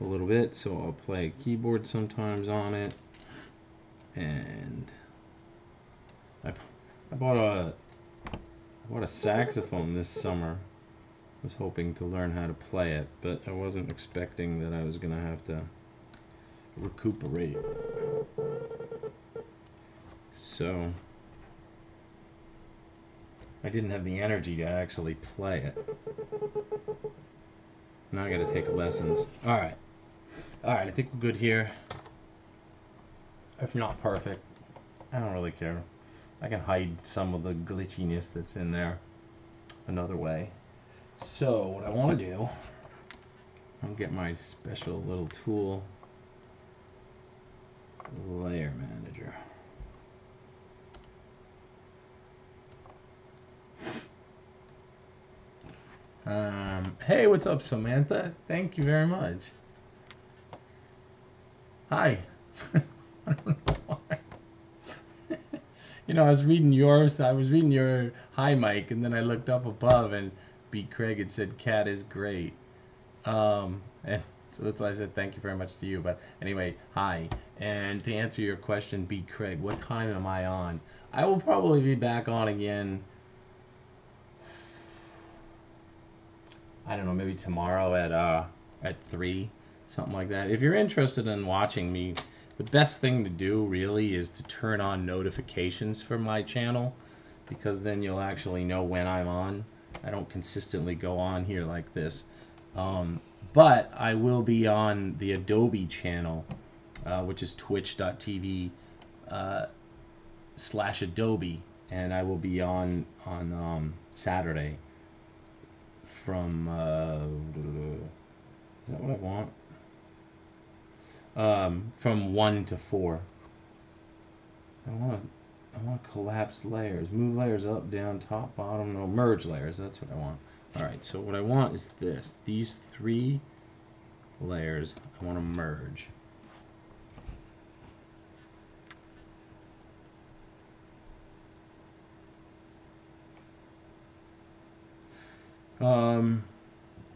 a little bit so I'll play keyboard sometimes on it and I, I bought a I bought a saxophone this summer I was hoping to learn how to play it but I wasn't expecting that I was gonna have to recuperate. So I didn't have the energy to actually play it. Now I gotta take lessons. Alright. Alright, I think we're good here. If not perfect, I don't really care. I can hide some of the glitchiness that's in there another way. So, what I want to do, I'll get my special little tool Layer Manager. Um, hey, what's up, Samantha? Thank you very much. Hi. <laughs> I don't know why. You know, I was reading yours. I was reading your hi, Mike, and then I looked up above, and B. Craig had said, "Cat is great." Um, and <laughs> so that's why I said thank you very much to you. But anyway, hi. And to answer your question, B. Craig, what time am I on? I will probably be back on again. I don't know, maybe tomorrow at uh at three, something like that. If you're interested in watching me, the best thing to do really is to turn on notifications for my channel because then you'll actually know when I'm on. I don't consistently go on here like this. Um, but I will be on the Adobe channel, uh, which is twitch.tv uh, slash Adobe, and I will be on on um, Saturday from uh, is that what I want? Um, from one to four. I want to I want to collapse layers, move layers up, down, top, bottom, no merge layers. That's what I want. Alright, so what I want is this. These three layers I want to merge. Um,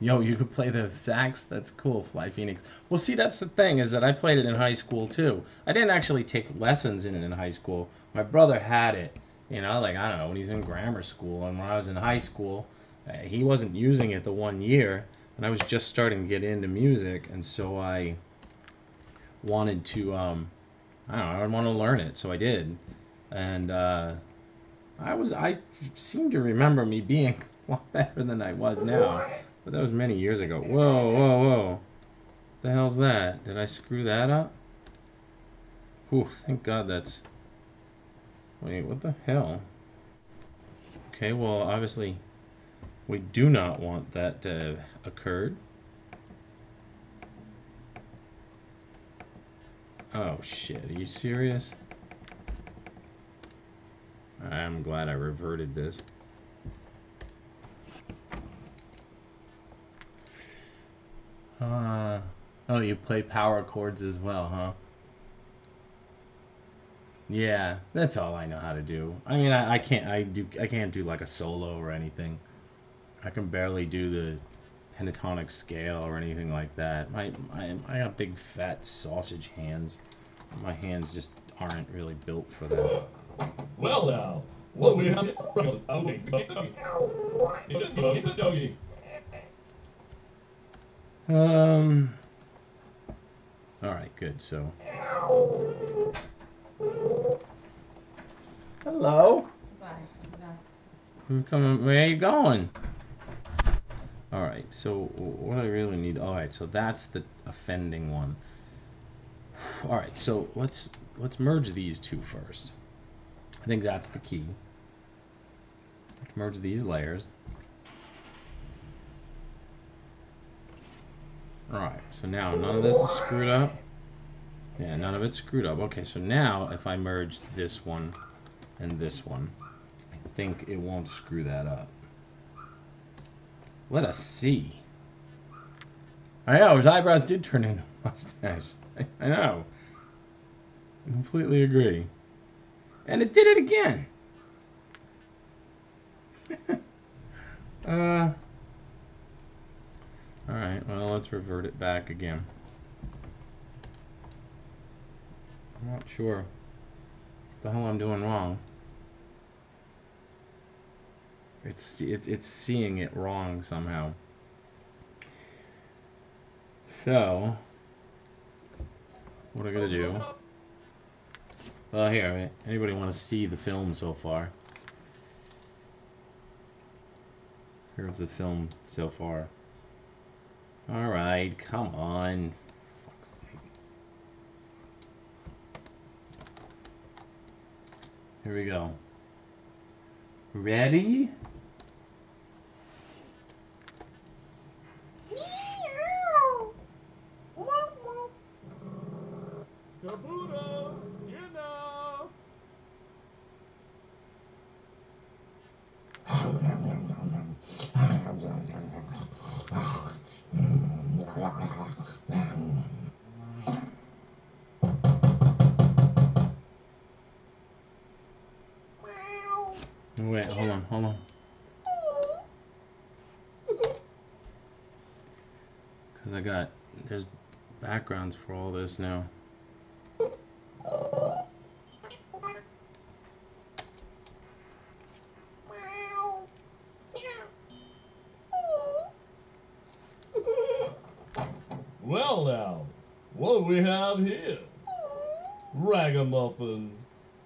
yo, you could play the sax? That's cool, Fly Phoenix. Well, see, that's the thing, is that I played it in high school, too. I didn't actually take lessons in it in high school. My brother had it, you know, like, I don't know, when he's in grammar school. And when I was in high school, uh, he wasn't using it the one year, and I was just starting to get into music, and so I wanted to, um, I don't know, I want to learn it, so I did, and uh, I was, I seem to remember me being <laughs> a lot better than I was now, but that was many years ago. Whoa, whoa, whoa! The hell's that? Did I screw that up? Whew, thank God that's. Wait, what the hell? Okay, well, obviously. We do not want that to have occurred. Oh shit, are you serious? I'm glad I reverted this. Uh, oh, you play power chords as well, huh? Yeah, that's all I know how to do. I mean, I, I can't, I do, I can't do like a solo or anything. I can barely do the pentatonic scale or anything like that. My, my, I got big fat sausage hands. My hands just aren't really built for that. Well now, what we have Um. All right, good. So. Hello. Bye. Bye. Coming? Where are you going? All right. So what I really need. All right. So that's the offending one. All right. So let's let's merge these two first. I think that's the key. Merge these layers. Alright, so now none of this is screwed up. Yeah, none of it's screwed up. Okay, so now if I merge this one and this one, I think it won't screw that up. Let us see. I know his eyebrows did turn into a <laughs> mustache. I, I know. I completely agree. And it did it again. <laughs> uh. All right. Well, let's revert it back again. I'm not sure what the hell I'm doing wrong. It's it's it's seeing it wrong somehow. So, what am I gonna do? Well, here, anybody want to see the film so far? Here's the film so far. All right, come on. Here we go. Ready? Kabuto, you know. Wait, hold on, hold on. Because I got, there's for all this now. Well now, what do we have here? Ragamuffins.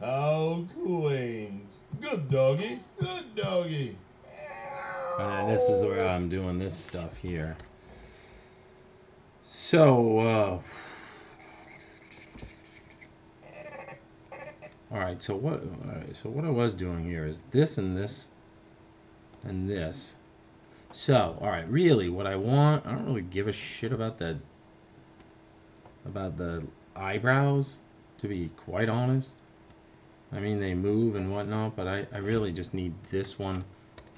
How quaint. Good doggy, good doggy. And then this is where I'm doing this stuff here. So, uh, all right. So what? All right, so what I was doing here is this and this and this. So, all right. Really, what I want, I don't really give a shit about the about the eyebrows. To be quite honest, I mean they move and whatnot, but I I really just need this one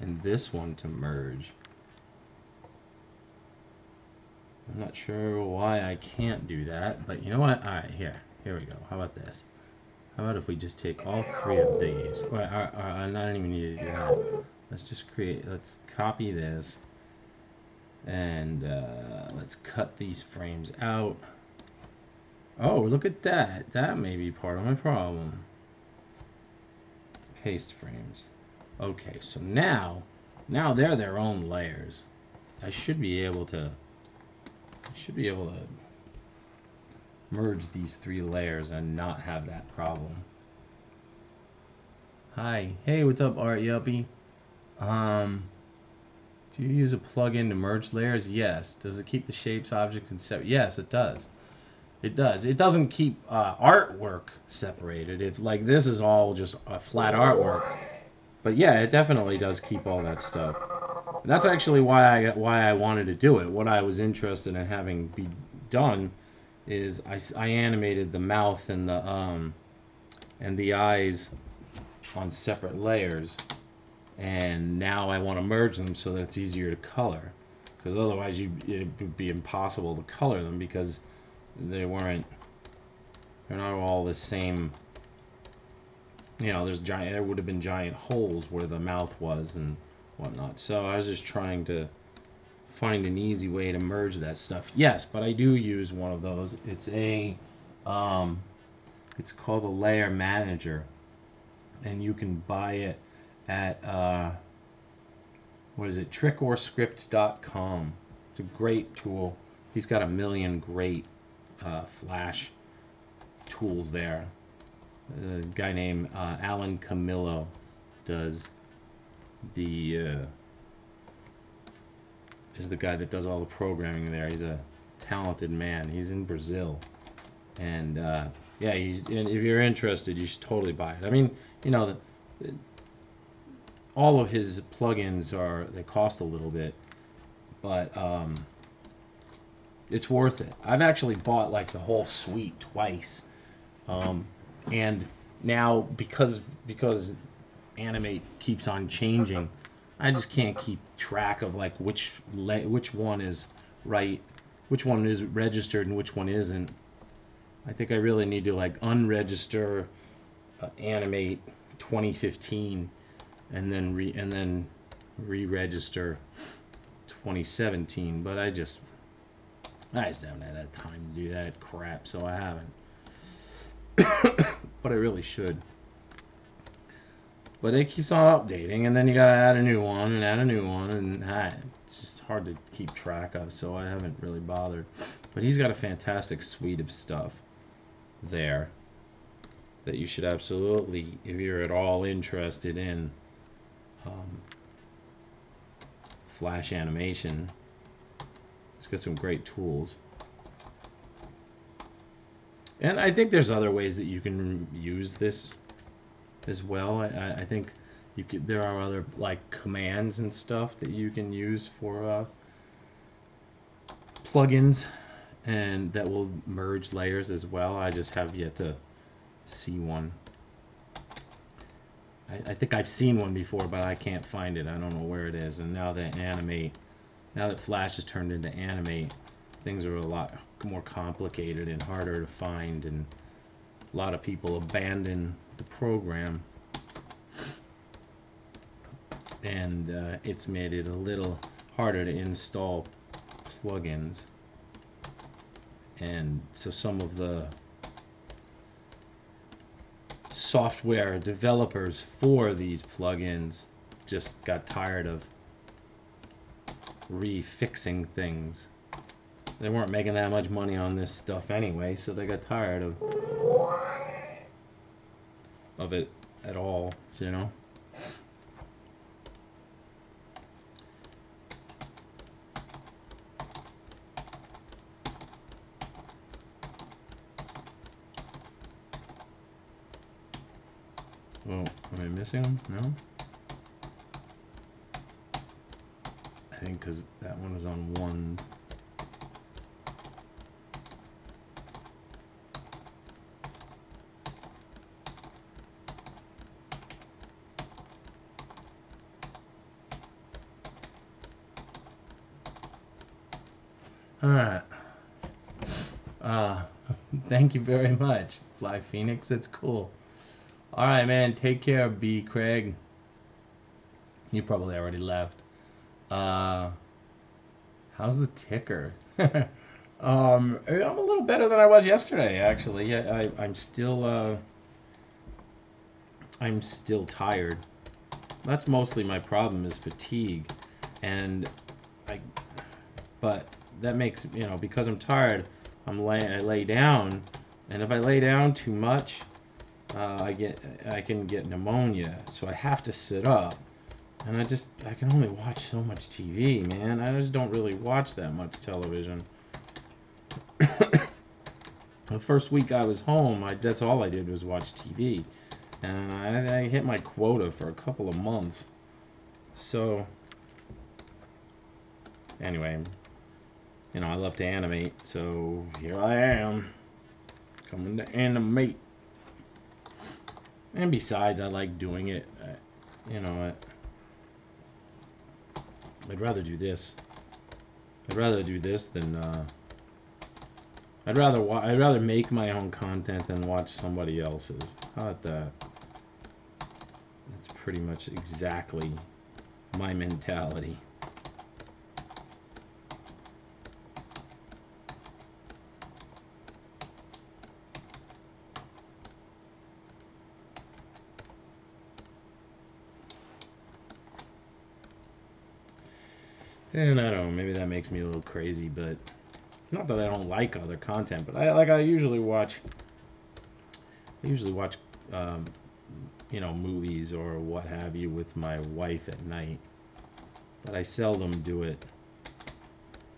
and this one to merge. I'm not sure why I can't do that, but you know what? Alright, here. Here we go. How about this? How about if we just take all three of these? Well, I, I, I don't even need to do that. Let's just create, let's copy this. And uh, let's cut these frames out. Oh, look at that. That may be part of my problem. Paste frames. Okay, so now, now they're their own layers. I should be able to, I should be able to merge these three layers and not have that problem. Hi, hey, what's up, Art Yuppie? Um, do you use a plugin to merge layers? Yes. Does it keep the shapes, object, and set? Yes, it does. It does. It doesn't keep uh, artwork separated. If like this is all just a flat artwork, but yeah, it definitely does keep all that stuff. And that's actually why I why I wanted to do it. What I was interested in having be done is I animated the mouth and the um and the eyes on separate layers, and now I want to merge them so that it's easier to color. Because otherwise, you it would be impossible to color them because they weren't they're not all the same. You know there's giant there would have been giant holes where the mouth was and whatnot. So i was just trying to find an easy way to merge that stuff. Yes but i do use one of those. It's a um, it's called a layer manager and you can buy it at uh, what is it? trickorscript.com it's a great tool. He's got a million great uh, flash tools there. A guy named uh, alan camillo does the uh, is the guy that does all the programming there. He's a talented man. He's in brazil. And uh, yeah he's, and if you're interested you should totally buy it. I mean you know the, all of his plugins are they cost a little bit but um, it's worth it. I've actually bought like the whole suite twice. Um, and now because because animate keeps on changing i just can't keep track of like which le- which one is right which one is registered and which one isn't. I think I really need to like unregister uh, animate 2015 and then re and then re-register 2017 but I just I just haven't had time to do that crap so I haven't <coughs> but I really should but it keeps on updating and then you gotta add a new one and add a new one and ah, it's just hard to keep track of so I haven't really bothered. But he's got a fantastic suite of stuff there that you should absolutely if you're at all interested in um, flash animation it's got some great tools. And I think there's other ways that you can use this as well. I, I think you could. There are other like commands and stuff that you can use for uh, plugins, and that will merge layers as well. I just have yet to see one. I, I think I've seen one before, but I can't find it. I don't know where it is. And now that animate, now that Flash has turned into animate, things are a lot more complicated and harder to find, and a lot of people abandon the program. And uh, it's made it a little harder to install plugins. And so some of the software developers for these plugins just got tired of refixing things. They weren't making that much money on this stuff anyway so they got tired of of it at all, so, you know? Well, am I missing them? No? I think because that one was on ones. Alright. Uh, thank you very much, Fly Phoenix. It's cool. Alright, man. Take care, B. Craig. You probably already left. Uh, how's the ticker? <laughs> um, I'm a little better than I was yesterday, actually. I, I, I'm still, uh, I'm still tired. That's mostly my problem is fatigue. And I, but that makes you know because I'm tired, I'm lay I lay down, and if I lay down too much, uh, I get I can get pneumonia. So I have to sit up, and I just I can only watch so much TV, man. I just don't really watch that much television. <coughs> the first week I was home, I, that's all I did was watch TV, and I, I hit my quota for a couple of months. So anyway, you know, I love to animate, so here I am, coming to animate. And besides, I like doing it. Uh, you know, I, I'd rather do this. I'd rather do this than. Uh, I'd rather I'd rather make my own content than watch somebody else's. How about that? That's pretty much exactly my mentality. And I don't know, maybe that makes me a little crazy, but not that I don't like other content, but I like I usually watch. I usually watch, um, you know, movies or what have you with my wife at night, but I seldom do it.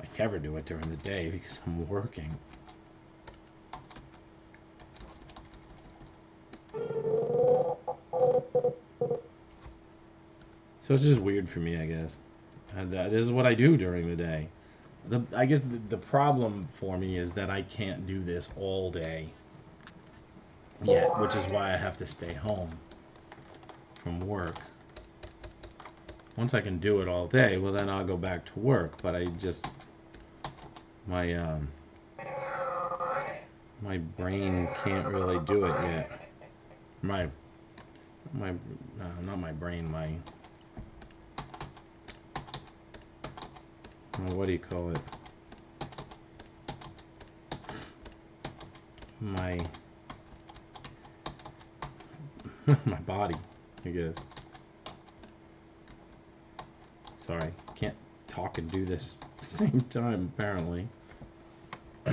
I never do it during the day <laughs> because I'm working. So it's just weird for me, I guess. And uh, this is what I do during the day. The, I guess the, the problem for me is that I can't do this all day yet, which is why I have to stay home from work. Once I can do it all day, well then I'll go back to work, but I just my um, my brain can't really do it yet. My my uh, not my brain, my what do you call it? My <laughs> my body, I guess. Sorry, can't talk and do this at the <laughs> same time, apparently. <coughs>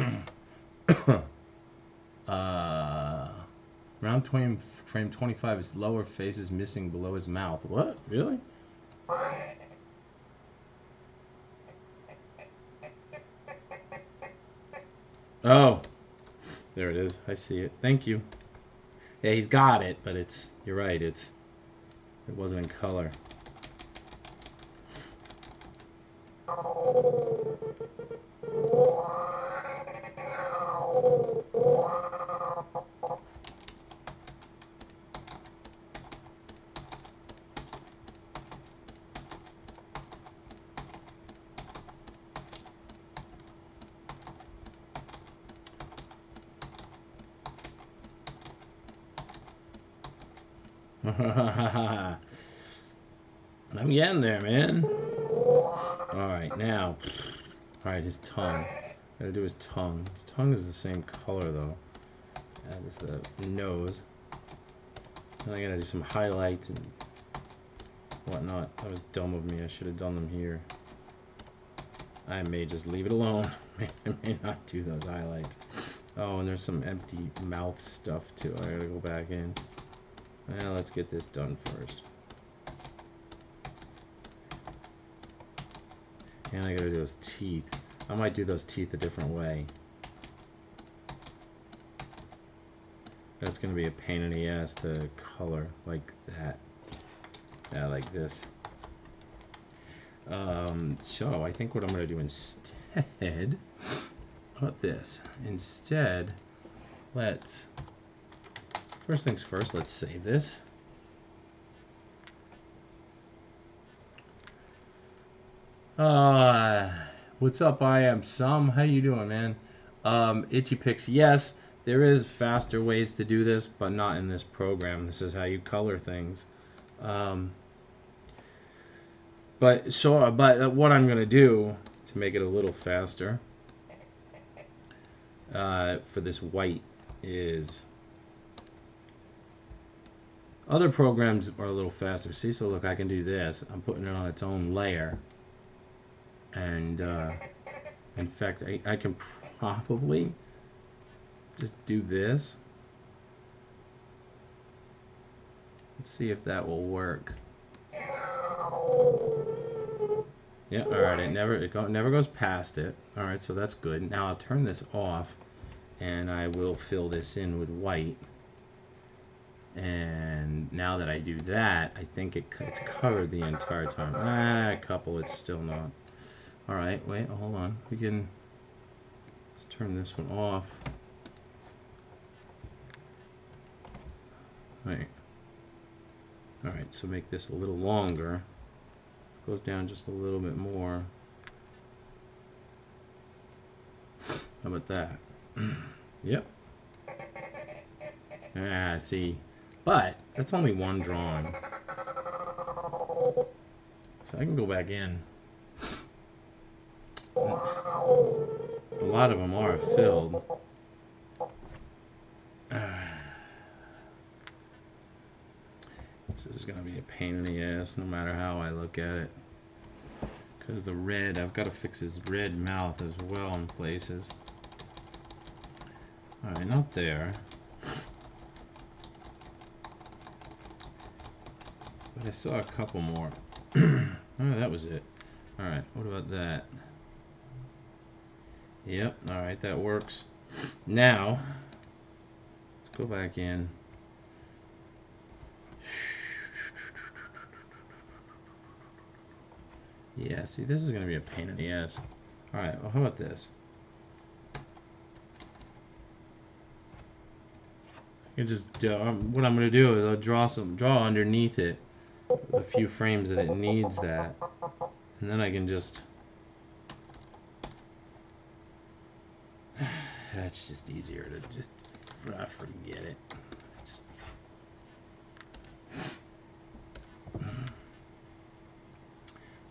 uh, round 20, frame 25, his lower face is missing below his mouth. What? Really? Oh, there it is. I see it. Thank you. Yeah, he's got it, but it's, you're right, it's, it wasn't in color. Tongue. Gotta do his tongue. His tongue is the same color, though. That is the nose. Then I gotta do some highlights and whatnot. That was dumb of me. I should have done them here. I may just leave it alone. <laughs> I may not do those highlights. Oh, and there's some empty mouth stuff, too. I gotta go back in. Well, let's get this done first. And I gotta do those teeth. I might do those teeth a different way. That's gonna be a pain in the ass to color like that. Yeah, like this. Um, so I think what I'm gonna do instead, about this? Instead, let's First things first, let's save this. Uh, what's up, I am Some. How you doing, man? Um, Itchy Picks. yes, there is faster ways to do this, but not in this program. This is how you color things. Um, but so, but what I'm gonna do to make it a little faster uh, for this white is other programs are a little faster. See, so look, I can do this. I'm putting it on its own layer. And, uh, in fact, I, I can probably just do this. Let's see if that will work. Yeah, alright, it never it go, never goes past it. Alright, so that's good. Now I'll turn this off and I will fill this in with white. And now that I do that, I think it, it's covered the entire time. Ah, a couple, it's still not. Alright, wait, hold on. We can... Let's turn this one off. Wait. Alright, so make this a little longer. Goes down just a little bit more. How about that? <clears throat> yep. Ah, I see. But that's only one drawing. So I can go back in. A lot of them are filled. This is going to be a pain in the ass no matter how I look at it. Because the red, I've got to fix his red mouth as well in places. Alright, not there. But I saw a couple more. <clears throat> oh, that was it. Alright, what about that? Yep, alright, that works. Now, let's go back in. Yeah, see, this is going to be a pain in the ass. Alright, well, how about this? You just, uh, what I'm going to do is I'll draw some, draw underneath it a few frames that it needs that. And then I can just That's just easier to just forget it. Just,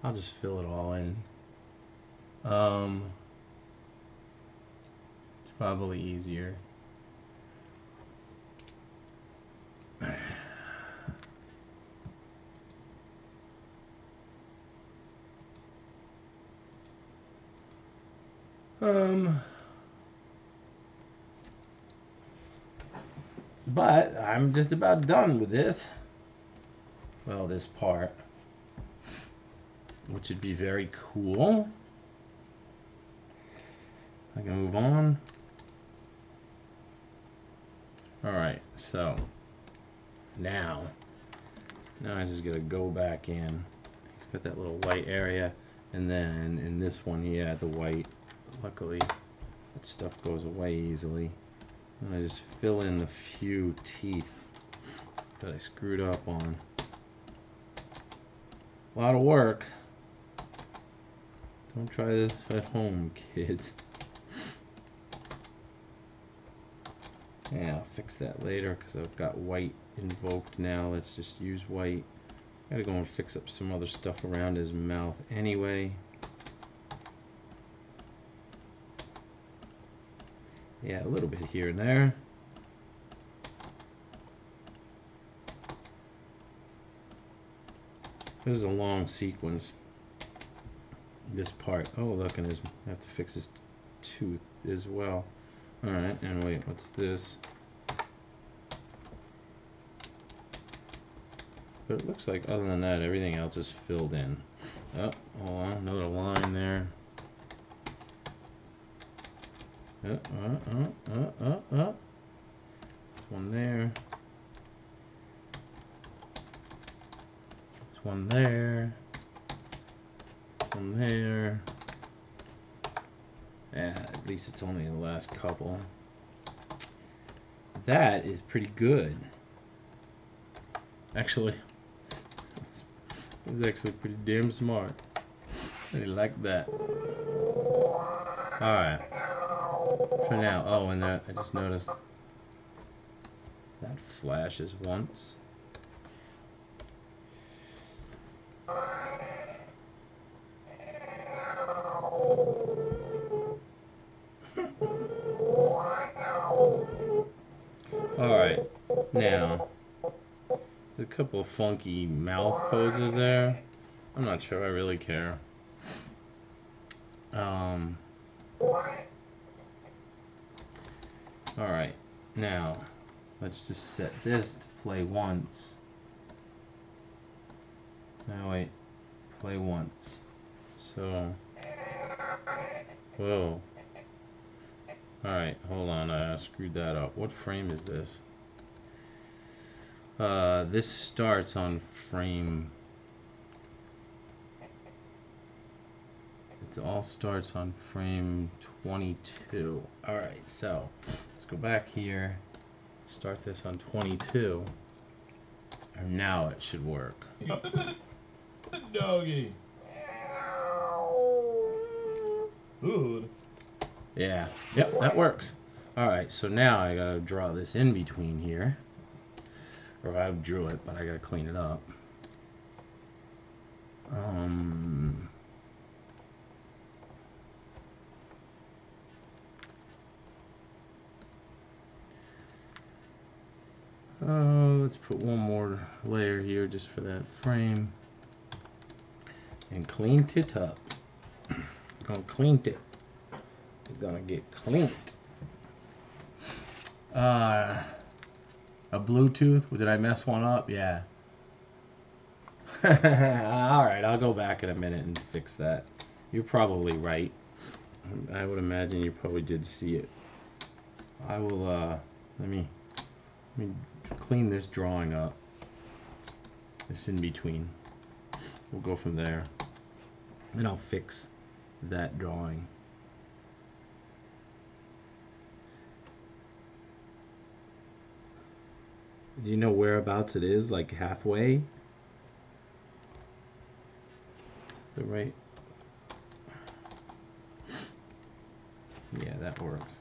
I'll just fill it all in. Um, it's probably easier. Um, but I'm just about done with this. Well, this part, which would be very cool. I can move on. All right, so now, now I just gotta go back in. It's got that little white area, and then in this one, here, the white Luckily, that stuff goes away easily. I just fill in the few teeth that I screwed up on. A lot of work. Don't try this at home, kids. Yeah, I'll fix that later because I've got white invoked now. Let's just use white. Gotta go and fix up some other stuff around his mouth anyway. Yeah, a little bit here and there. This is a long sequence. This part. Oh, look, and I have to fix his tooth as well. Alright, and wait, what's this? But it looks like other than that, everything else is filled in. Oh, hold on, another line there. Uh, uh, uh, uh, uh. One there. There's one there. One there. Yeah, at least it's only the last couple. That is pretty good. Actually, <laughs> it was actually pretty damn smart. I like that. Alright. For now. Oh, and I just noticed that flashes once. Alright, now, there's a couple of funky mouth poses there. I'm not sure I really care. Um, Alright, now let's just set this to play once. Now wait, play once. So, whoa. Alright, hold on, I screwed that up. What frame is this? Uh, this starts on frame it all starts on frame 22. Alright, so let's go back here, start this on 22, and now it should work. <laughs> Doggy. Food. Yeah, yep, that works. Alright, so now I gotta draw this in between here. Or I drew it, but I gotta clean it up. Um, Uh, let's put one more layer here just for that frame. And clean it up. Gonna clean it. We're gonna get cleaned. Uh, a Bluetooth? Did I mess one up? Yeah. <laughs> Alright, I'll go back in a minute and fix that. You're probably right. I would imagine you probably did see it. I will, uh, let me, let me clean this drawing up. This in between. We'll go from there. Then I'll fix that drawing. Do you know whereabouts it is? Like halfway? Is the right? Yeah, that works.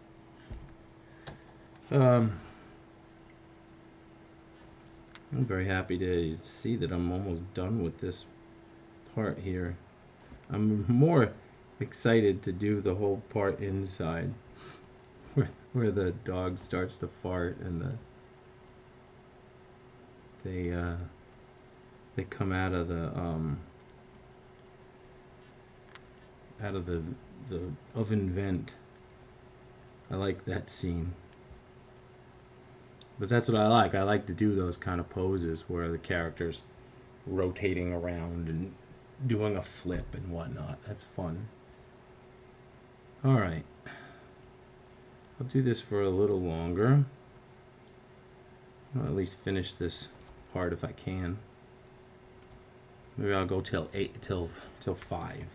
Um, I'm very happy to see that I'm almost done with this part here. I'm more excited to do the whole part inside where, where the dog starts to fart and the they uh, they come out of the um, out of the the oven vent. I like that scene. But that's what I like. I like to do those kind of poses where the character's rotating around and doing a flip and whatnot. That's fun. Alright. I'll do this for a little longer. I'll at least finish this part if I can. Maybe I'll go till eight till till five.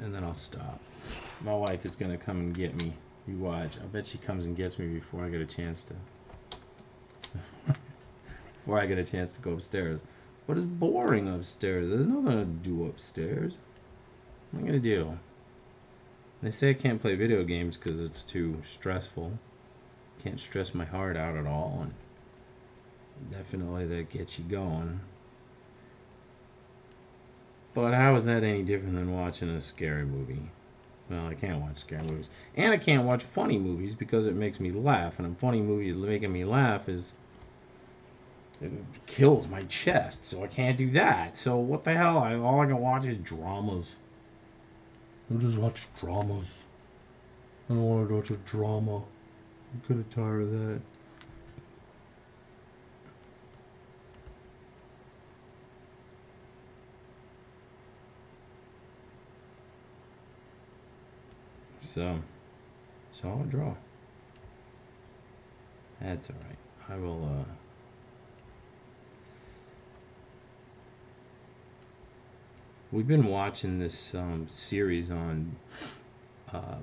And then I'll stop. My wife is gonna come and get me. You watch. I bet she comes and gets me before I get a chance to <laughs> before I get a chance to go upstairs. But it's boring upstairs. There's nothing to do upstairs. What am I gonna do? They say I can't play video games because it's too stressful. Can't stress my heart out at all, and definitely that gets you going. But how is that any different than watching a scary movie? Well, I can't watch scary movies, and I can't watch funny movies because it makes me laugh, and a funny movie making me laugh is it kills my chest, so I can't do that. So what the hell? I, all I can watch is dramas. I just watch dramas. I don't want to watch a drama. I'm kind of tired of that. So, solid draw. That's alright. I will, uh, We've been watching this um, series on uh,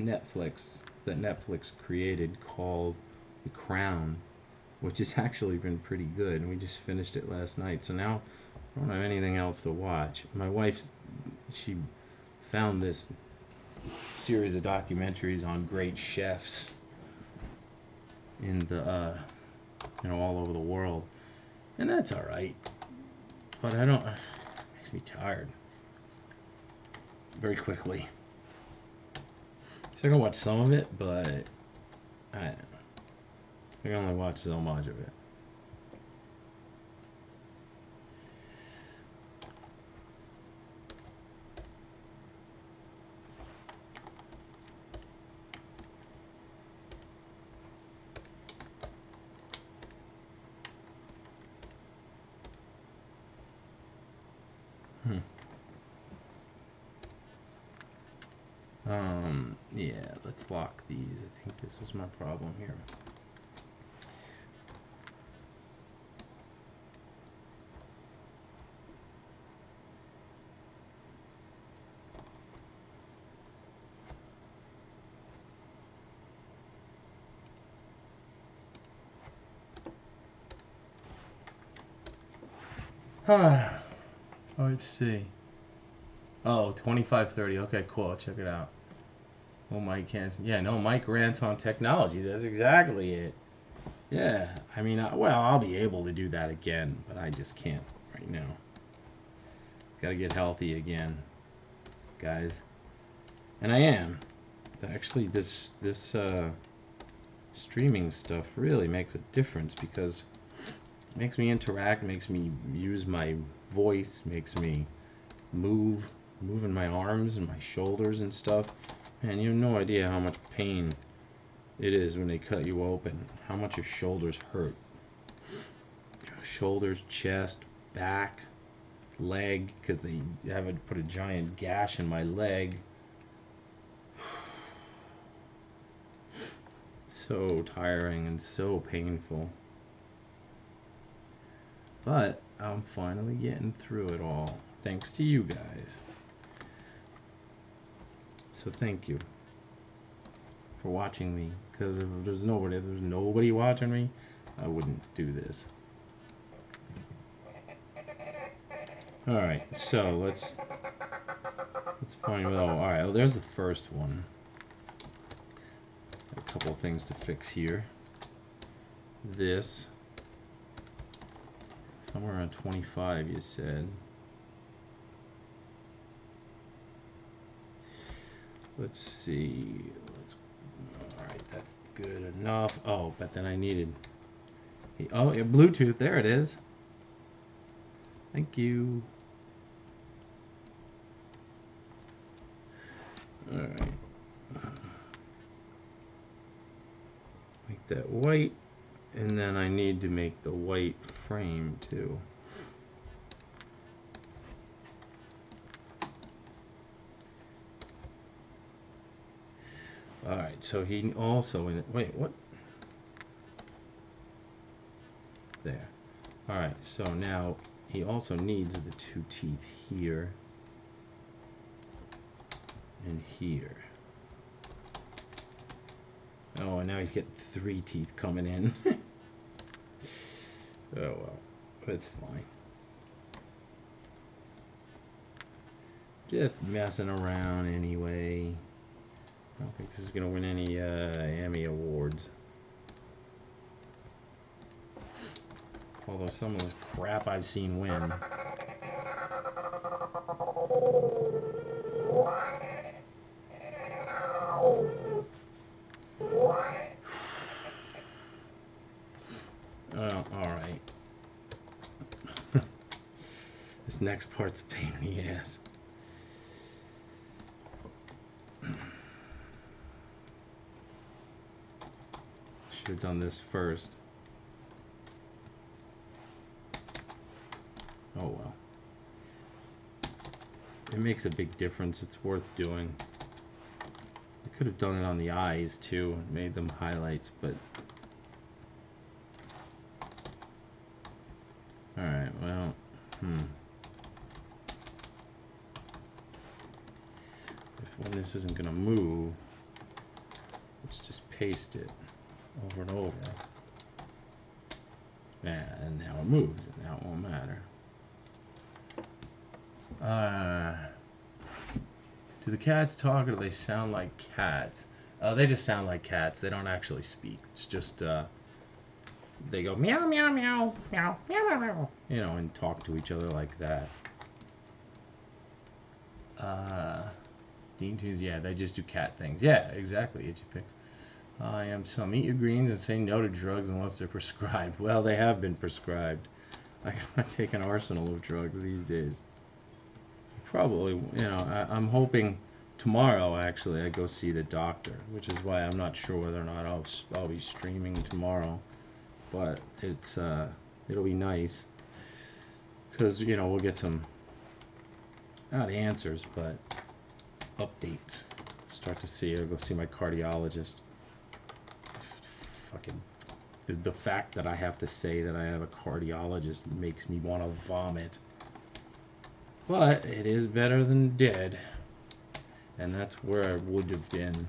Netflix that Netflix created called The Crown, which has <laughs> actually been pretty good. And we just finished it last night. So now I don't have anything else to watch. My wife, she found this series of documentaries on great chefs in the, uh, you know, all over the world. And that's all right. But I don't makes me tired very quickly. So I can watch some of it, but I, I can only watch so much of it. Um, yeah, let's lock these. I think this is my problem here. <sighs> Let's see. Oh, 2530. Okay, cool. Check it out. Oh, Mike can't. Yeah, no, Mike rants on technology. That's exactly it. Yeah, I mean, I, well, I'll be able to do that again, but I just can't right now. Got to get healthy again, guys. And I am. Actually, this this uh, streaming stuff really makes a difference because it makes me interact, makes me use my voice, makes me move, moving my arms and my shoulders and stuff. Man, you have no idea how much pain it is when they cut you open. How much your shoulders hurt. Shoulders, chest, back, leg, because they haven't put a giant gash in my leg. <sighs> So tiring and so painful. But I'm finally getting through it all. Thanks to you guys. So thank you for watching me. Because if there's nobody, if there's nobody watching me, I wouldn't do this. All right, so let's let's find. Oh, all right. Well, oh, there's the first one. A couple things to fix here. This. Somewhere around 25, you said. Let's see. Let's, all right, that's good enough. Oh, but then I needed. Oh, yeah, Bluetooth. There it is. Thank you. All right. Make that white, and then I need to make the white frame too. All right, so he also in it. Wait, what? There. All right, so now he also needs the two teeth here and here. Oh, and now he's getting three teeth coming in. <laughs> oh well, that's fine. Just messing around anyway. I don't think this is gonna win any uh, Emmy awards. Although some of this crap I've seen win. Oh, alright. <laughs> this next part's a pain in the ass. Done this first. Oh well. It makes a big difference. It's worth doing. I could have done it on the eyes too, made them highlights, but Alright, well, hmm. If when this isn't gonna move, let's just paste it over and over. Yeah, and now it moves, and now it won't matter. Uh, do the cats talk or do they sound like cats? Uh, they just sound like cats. They don't actually speak. It's just, uh, they go meow, meow, meow, meow, meow, meow, you know, and talk to each other like that. Uh, Dean Tunes, yeah, they just do cat things. Yeah, exactly, itchy pics. I am some. Eat your greens and say no to drugs unless they're <laughs> prescribed. Well, they have been prescribed. I gotta <laughs> take an arsenal of drugs these days. Probably, you know, I, I'm hoping tomorrow actually I go see the doctor, which is why I'm not sure whether or not I'll I'll be streaming tomorrow, but it's uh, it'll be nice because you know we'll get some not answers but updates. Start to see. I'll go see my cardiologist fucking the, the fact that I have to say that I have a cardiologist makes me want to vomit. But it is better than dead. And that's where I would have been.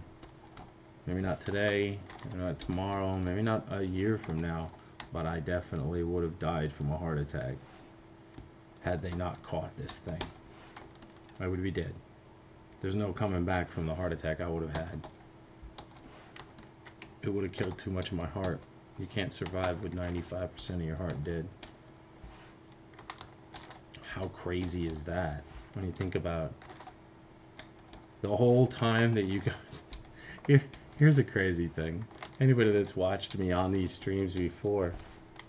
Maybe not today, maybe not tomorrow, maybe not a year from now, but I definitely would have died from a heart attack had they not caught this thing. I would be dead. There's no coming back from the heart attack I would have had it would have killed too much of my heart. You can't survive with 95% of your heart dead. How crazy is that when you think about the whole time that you guys. <laughs> Here, here's a crazy thing. Anybody that's watched me on these streams before,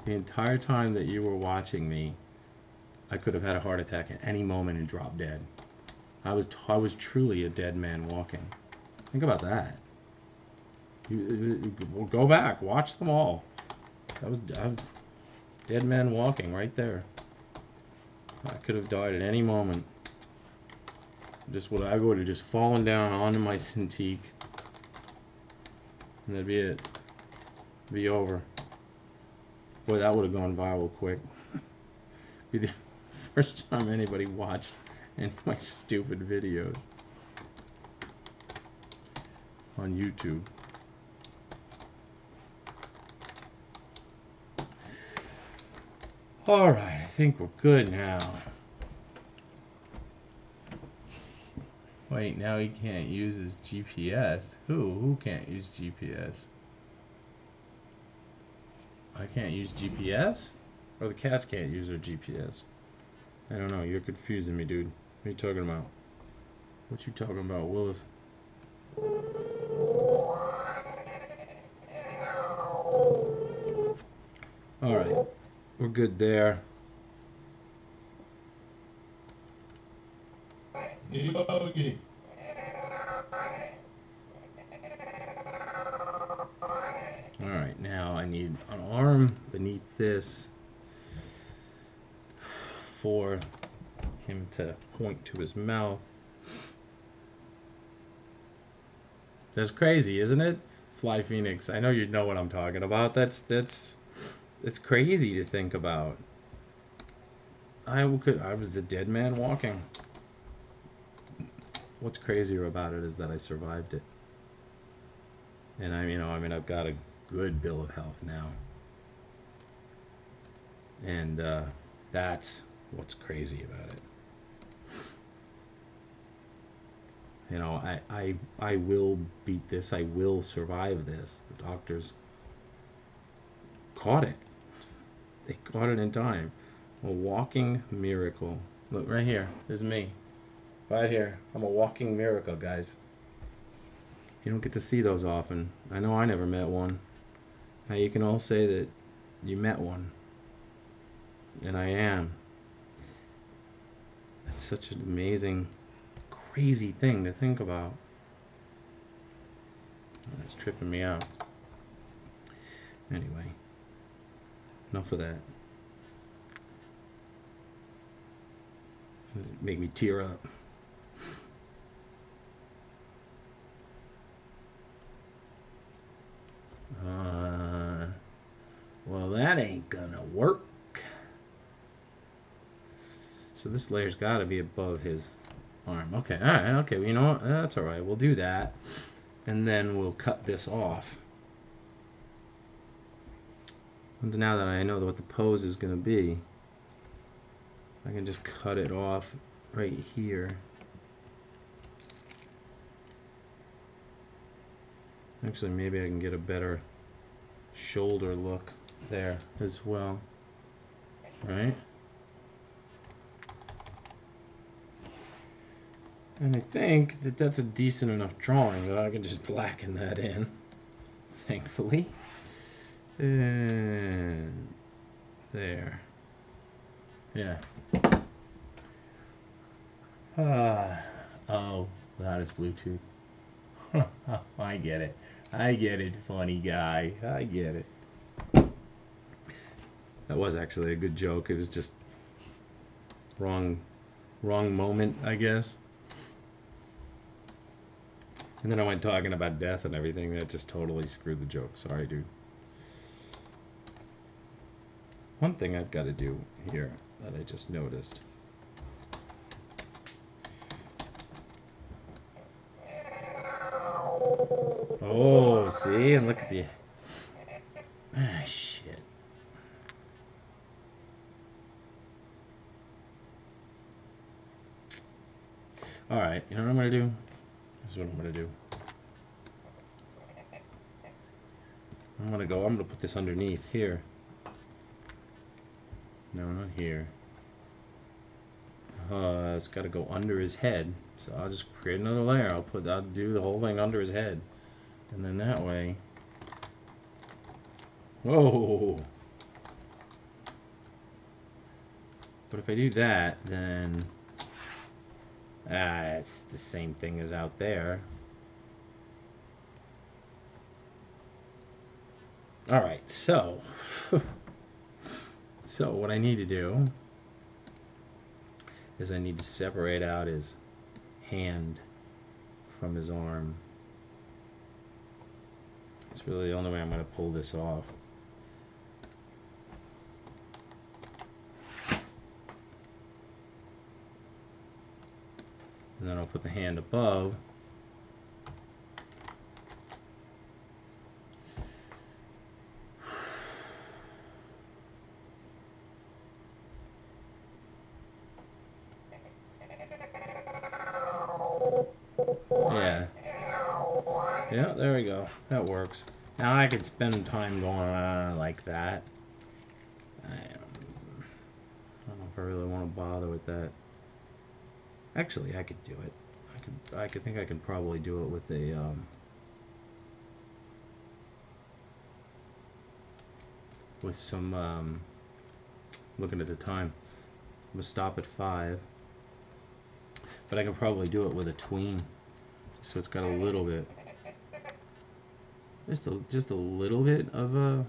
the entire time that you were watching me, I could have had a heart attack at any moment and dropped dead. I was I was truly a dead man walking. Think about that. Go back, watch them all. That was, that was dead man walking right there. I could have died at any moment. Just what I would have just fallen down onto my Cintiq. And that'd be it. Be over. Boy, that would have gone viral quick. <laughs> be the first time anybody watched any of my stupid videos on YouTube. Alright, I think we're good now. Wait, Wait, now he can't use his GPS. Who? Who can't use GPS? I can't use GPS? Or the cats can't use their GPS? I don't know. You're confusing me, dude. What are you talking about? What you talking about, Willis? Alright. We're good there. Alright, now I need an arm beneath this for him to point to his mouth. That's crazy, isn't it? Fly Phoenix. I know you know what I'm talking about. That's that's it's crazy to think about. I could I was a dead man walking. What's crazier about it is that I survived it. And I you know, I mean I've got a good bill of health now. And uh, that's what's crazy about it. You know, I, I I will beat this. I will survive this. The doctors caught it. They caught it in time. A walking miracle. Look right here. This is me. Right here. I'm a walking miracle, guys. You don't get to see those often. I know I never met one. Now you can all say that you met one. And I am. That's such an amazing, crazy thing to think about. That's tripping me out. Anyway, enough of that. Make me tear up. Uh, well, that ain't gonna work. So this layer's got to be above his arm. Okay, all right, okay. Well, you know what? That's all right. We'll do that, and then we'll cut this off. Now that I know what the pose is going to be, I can just cut it off right here. Actually, maybe I can get a better shoulder look there as well. Right? And I think that that's a decent enough drawing that I can just blacken that in, thankfully. And there. Yeah. Ah. Oh, that is Bluetooth. <laughs> I get it. I get it, funny guy. I get it. That was actually a good joke. It was just wrong wrong moment, I guess. And then I went talking about death and everything. That just totally screwed the joke. Sorry, dude. One thing I've got to do here that I just noticed. Oh, see? And look at the... Ah, shit. Alright, you know what I'm going to do? This is what I'm going to do. I'm going to go, I'm going to put this underneath here. No, not here. Uh, it's got to go under his head. So I'll just create another layer. I'll put, I'll do the whole thing under his head. And then that way, whoa. But if I do that, then ah, it's the same thing as out there. All right, so, <laughs> so what I need to do is I need to separate out his hand from his arm. It's really the only way I'm going to pull this off. And then I'll put the hand above. Yeah, there we go. That works. Now I could spend time going uh, like that. I, um, don't know if I really want to bother with that. Actually, I could do it. I could. I could think I could probably do it with a. Um, with some. Um, looking at the time. I'm gonna stop at five. But I can probably do it with a tween, so it's got a little bit. Just a just a little bit of a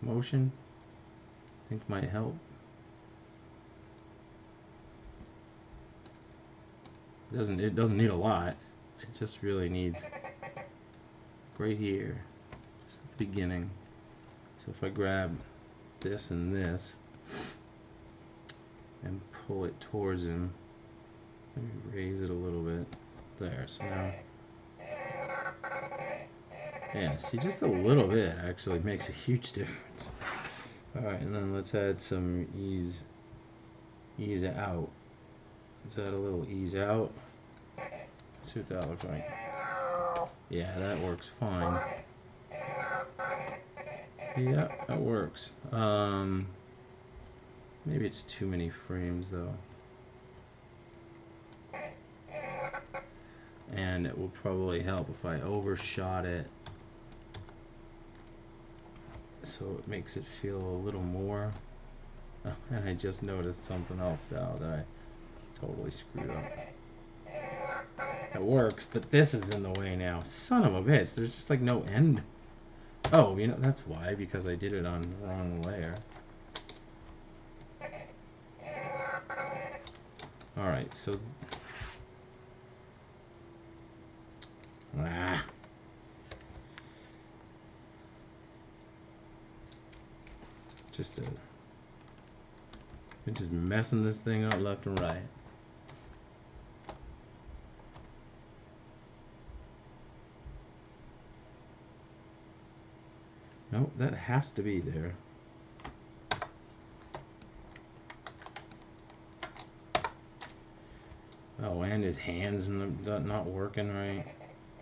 motion. I think might help. It doesn't it doesn't need a lot. It just really needs right here. Just the beginning. So if I grab this and this and pull it towards him, maybe raise it a little bit. There, so now yeah, see, just a little bit actually makes a huge <laughs> difference. Alright, and then let's add some ease, ease out. Let's add a little ease out. Let's see what that looks like. Yeah, that works fine. Yeah, that works. Um, maybe it's too many frames though. And it will probably help if I overshot it so it makes it feel a little more. Oh, <laughs> and I just noticed something else now that I totally screwed up. It works, but this is in the way now. Son of a bitch, there's just like no end. Oh, you know, that's why, because I did it on the wrong layer. Alright, so... Ah. Just to... It's just messing this thing up left and right. Nope, that has to be there. Oh, and his hands not working right.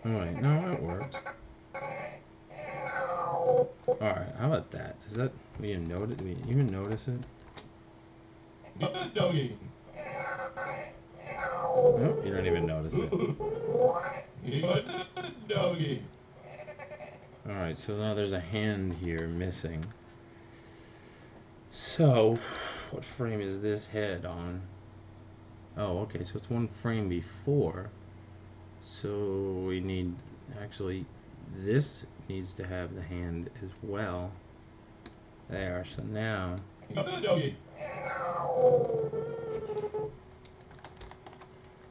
Wait, no, it works. Alright, how about that? Does that, we even notice, do we even notice it? Doggy. Nope, you don't even notice it. Doggy. Alright, so now there's a hand here missing. So, what frame is this head on? Oh, okay, so it's one frame before. So we need, actually, this needs to have the hand as well. There, so now...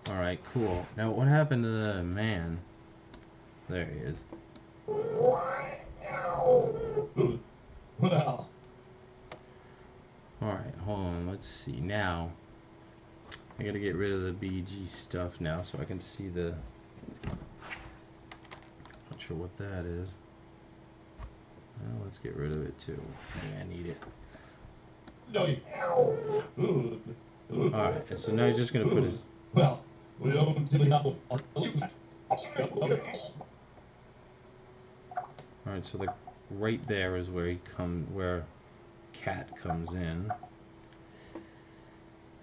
Alright, cool. Now what happened to the man? There he is. Alright, hold on, let's see. Now, I gotta get rid of the BG stuff now so I can see the... Not sure what that is. Well, let's get rid of it too. I need it. No. Alright, so now he's just gonna put his... Well, we don't Alright, so the right there is where he come where cat comes in.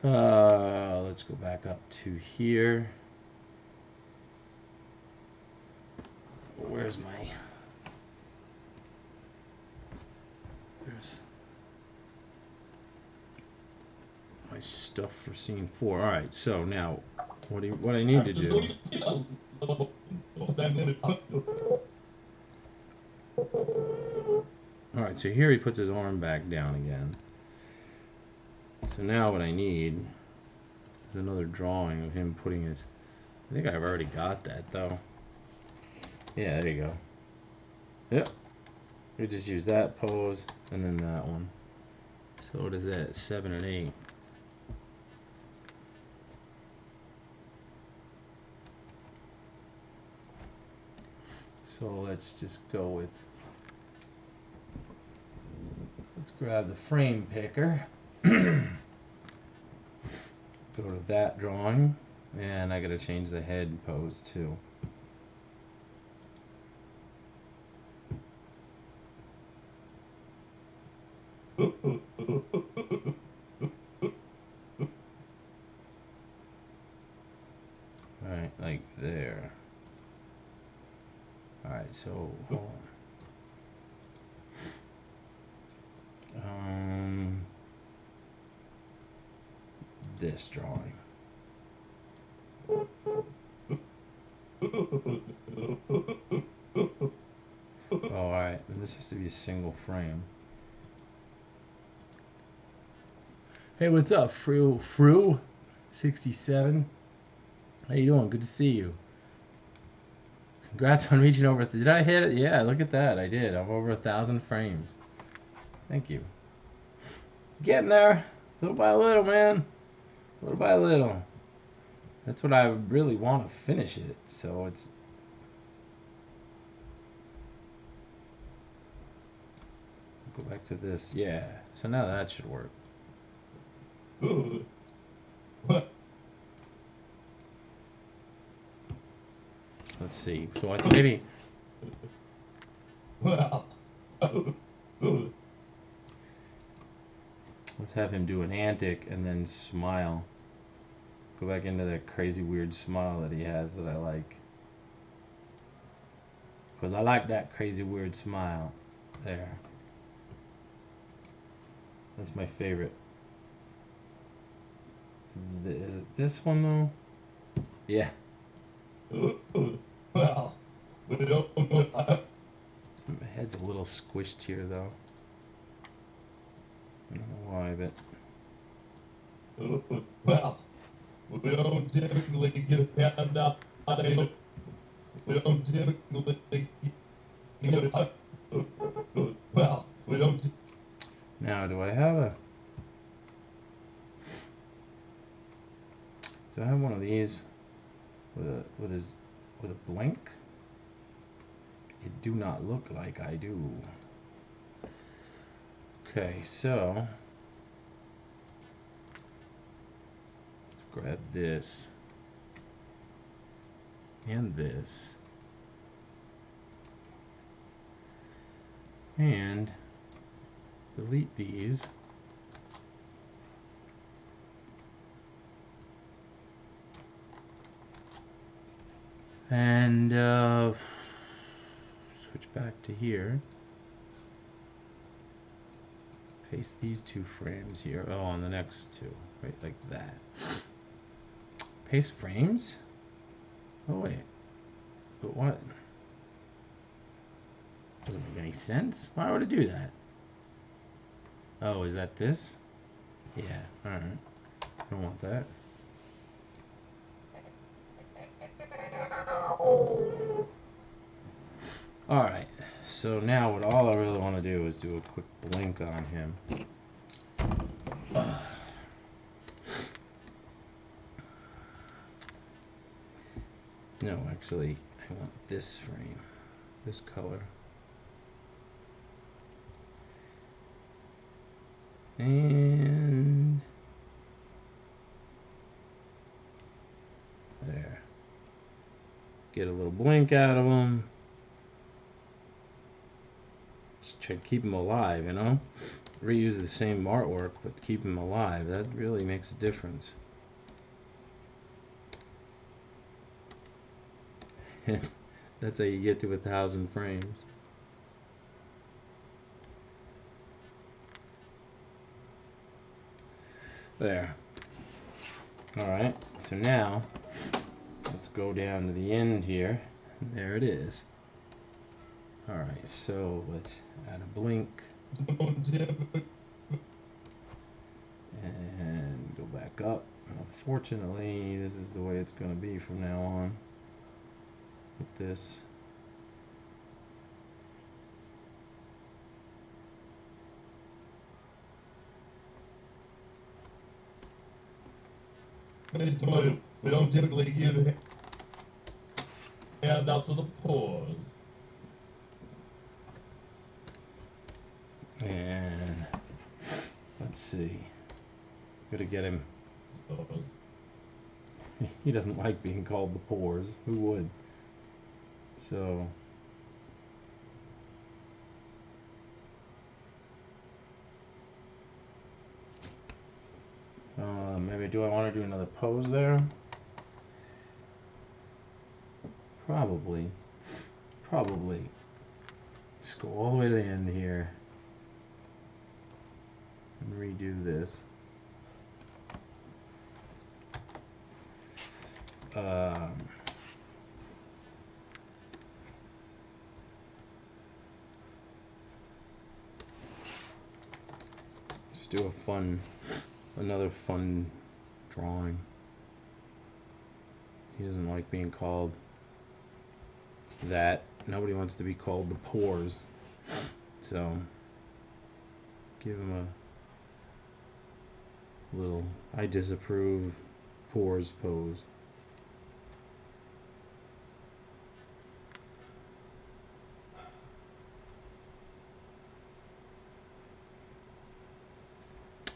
Uh, let's go back up to here. Where's my There's my stuff for scene four. Alright, so now what do you, what I need to do Alright, so here he puts his arm back down again. So now what I need is another drawing of him putting his... I think I've already got that, though. Yeah, there you go. Yep. We just use that pose, and then that one. So what is that? 7 and 8. So let's just go with Let's grab the frame picker. <clears throat> Go to that drawing. And I gotta change the head pose too. Alright, so hold on. Um, this drawing. Oh, alright. And has to be a single frame. Hey, what's up, Fru? Fru? 67? How you doing? Good to see you. Congrats on reaching over. Did I hit it? Yeah, look at that. I did. I'm over a thousand frames. Thank you. Getting there. Little by little, man. Little by little. That's what I really want to finish it. So it's Go back to this. Yeah. So now that should work. Ooh. What? Let's see. So I think maybe. Well. Let's have him do an antic and then smile. Go back into that crazy weird smile that he has that I like. Because I like that crazy weird smile. There. That's my favorite. Is it this one though? Yeah. <laughs> well, we don't My head's a little squished here though. I don't know why, but <laughs> well, we don't typically get a handout. We don't typically get a well, we don't. Now, do I have a... Do I have one of these with a with his with a blank? It do not look like I do. Okay, so let's grab this and this and delete these. And uh, switch back to here. Paste these two frames here. Oh, on the next two. Right like that. Paste frames? Oh, wait. But what? Doesn't make any sense. Why would it do that? Oh, is that this? Yeah, alright. Don't want that. Alright, so now what all I really want to do is do a quick blink on him. No, actually, I want this frame, this color. And there. Get a little blink out of them. Just try to keep them alive, you know? Reuse the same artwork, but keep them alive. That really makes a difference. <laughs> That's how you get to a thousand frames. There. Alright, so now let's go down to the end here. There it is. Alright, so let's add a blink. And go back up. Unfortunately, this is the way it's going to be from now on with this. We don't typically give handouts to the poor. And let's see. Gotta get him. He doesn't like being called the pores. Who would? So Uh, maybe do I want to do another pose there? Probably. probably just go all the way to the end here and redo this. Um, do a fun, another fun drawing. He doesn't like being called that. Nobody wants to be called the pores. So, give him a little I disapprove pores pose.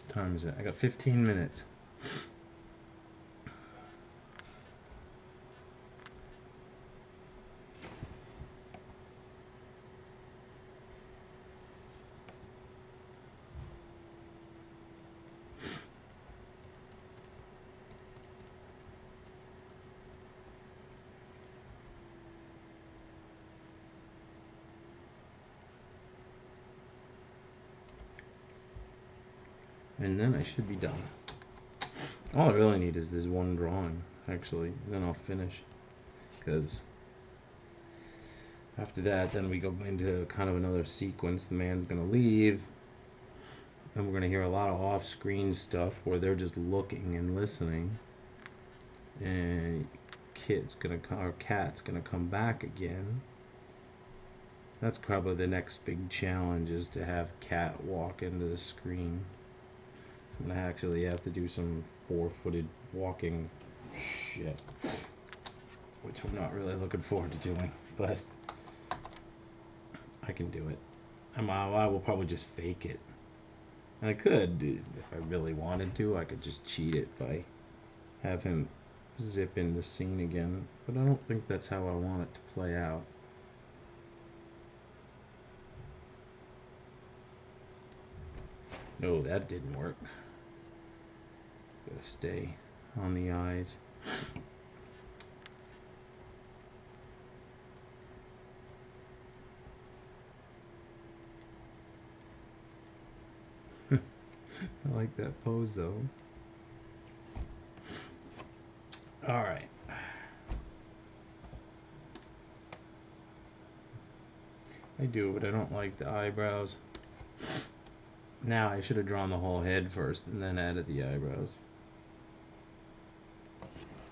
Time is it? I got 15 minutes. and then I should be done. All I really need is this one drawing, actually, then I'll finish. Because after that, then we go into kind of another sequence. The man's going to leave, and we're going to hear a lot of off screen stuff where they're just looking and listening. And kid's going to or cat's going to come back again. That's probably the next big challenge is to have cat walk into the screen. I'm gonna actually have to do some four-footed walking shit, which I'm not really looking forward to doing, but I can do it. I'm, I will probably just fake it. And I could, if I really wanted to, I could just cheat it by have him zip in the scene again, but I don't think that's how I want it to play out. No, that didn't work. Gotta stay on the eyes. <laughs> I like that pose though. All right. I do, but I don't like the eyebrows. Now I should have drawn the whole head first and then added the eyebrows.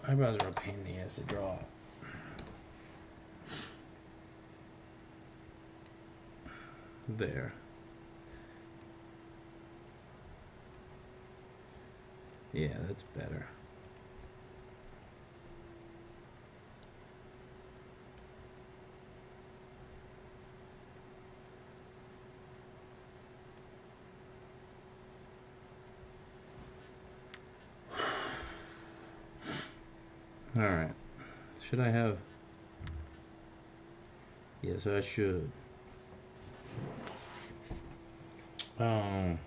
Eyebrows are a pain in the ass to draw. There. Yeah, that's better. Alright. Should I have... Yes, I should. Um...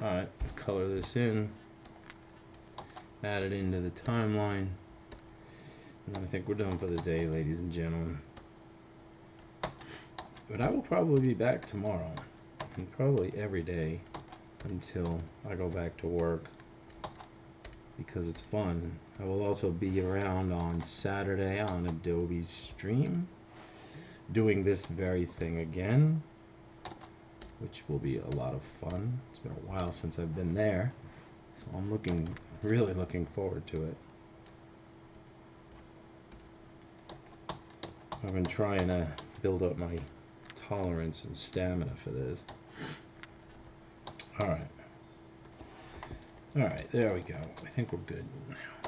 Alright, let's color this in. Add it into the timeline. And I think we're done for the day, ladies and gentlemen. But I will probably be back tomorrow. And probably every day until I go back to work because it's fun. I will also be around on Saturday on Adobe Stream doing this very thing again, which will be a lot of fun. It's been a while since I've been there, so I'm looking, really looking forward to it. I've been trying to build up my tolerance and stamina for this. All right. All right, there we go. I think we're good now.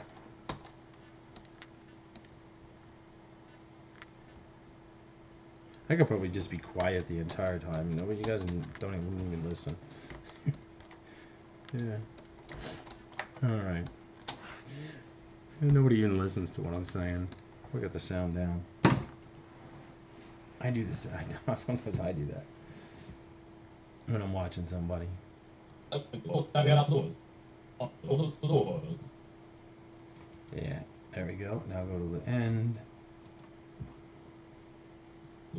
I could probably just be quiet the entire time. But you guys don't even, even listen. yeah. All right. Nobody even listens to what I'm saying. We got the sound down. I do this. <laughs> I, sometimes I do that when I'm watching somebody. Yeah, there we go. Now go to the end.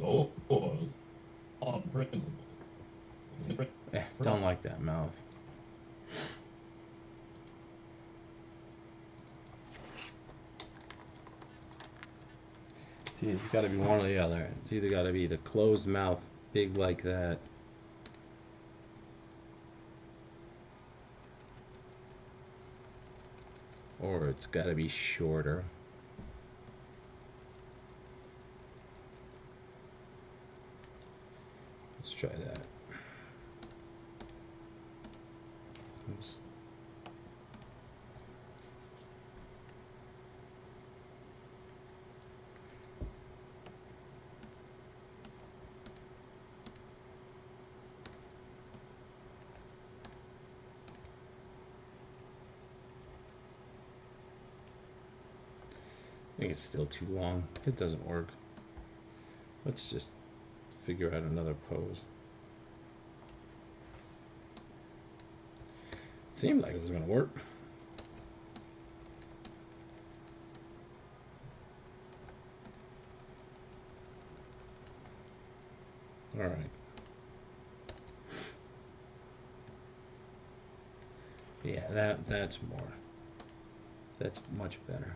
On principle. Eh, don't like that mouth. See, it's got to be one or the other. It's either got to be the closed mouth, big like that. Or it's got to be shorter. Try that. Oops. I think it's still too long. It doesn't work. Let's just figure out another pose. Seemed like it was gonna work. All right. Yeah, that that's more. That's much better.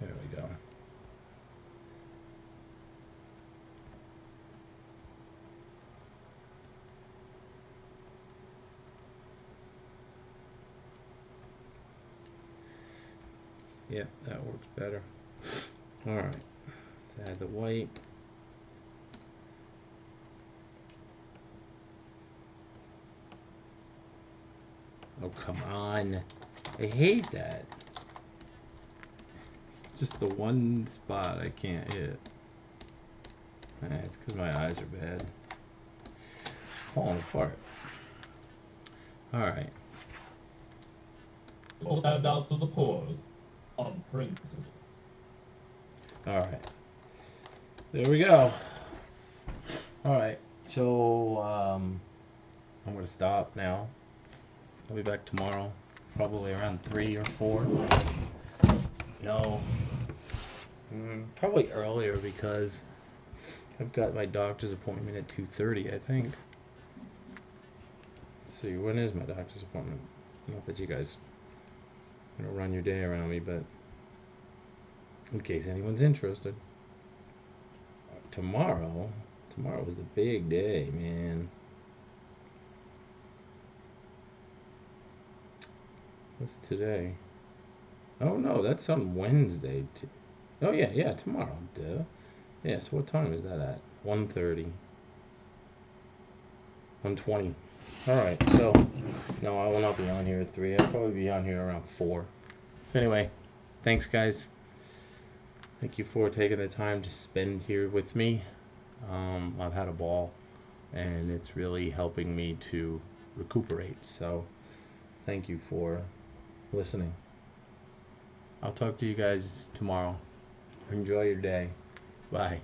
There we go. Yep, that works better. All right, let's add the white. Oh, come on. I hate that. It's just the one spot I can't hit. Eh, it's because my eyes are bad. Falling apart. Alright. Both have to the pause. On principle. Alright. There we go. Alright. So, um, I'm to stop now. I'll be back tomorrow. Probably around 3 or 4. No. Mm, probably earlier because I've got my doctor's appointment at 2.30, I think. Let's see, when is my doctor's appointment? Not that you guys run your day around me, but in case anyone's interested. Tomorrow, tomorrow is the big day, man. What's today? Oh no, that's on Wednesday. Oh yeah, yeah, tomorrow. Duh. Yeah, so what time is that at? 1.30. 1.20. Alright, so, no, I will not be on here at 3. I'll probably be on here around 4. So anyway, thanks guys. Thank you for taking the time to spend here with me. Um, I've had a ball, and it's really helping me to recuperate. So, thank you for listening. I'll talk to you guys tomorrow. Enjoy your day. Bye.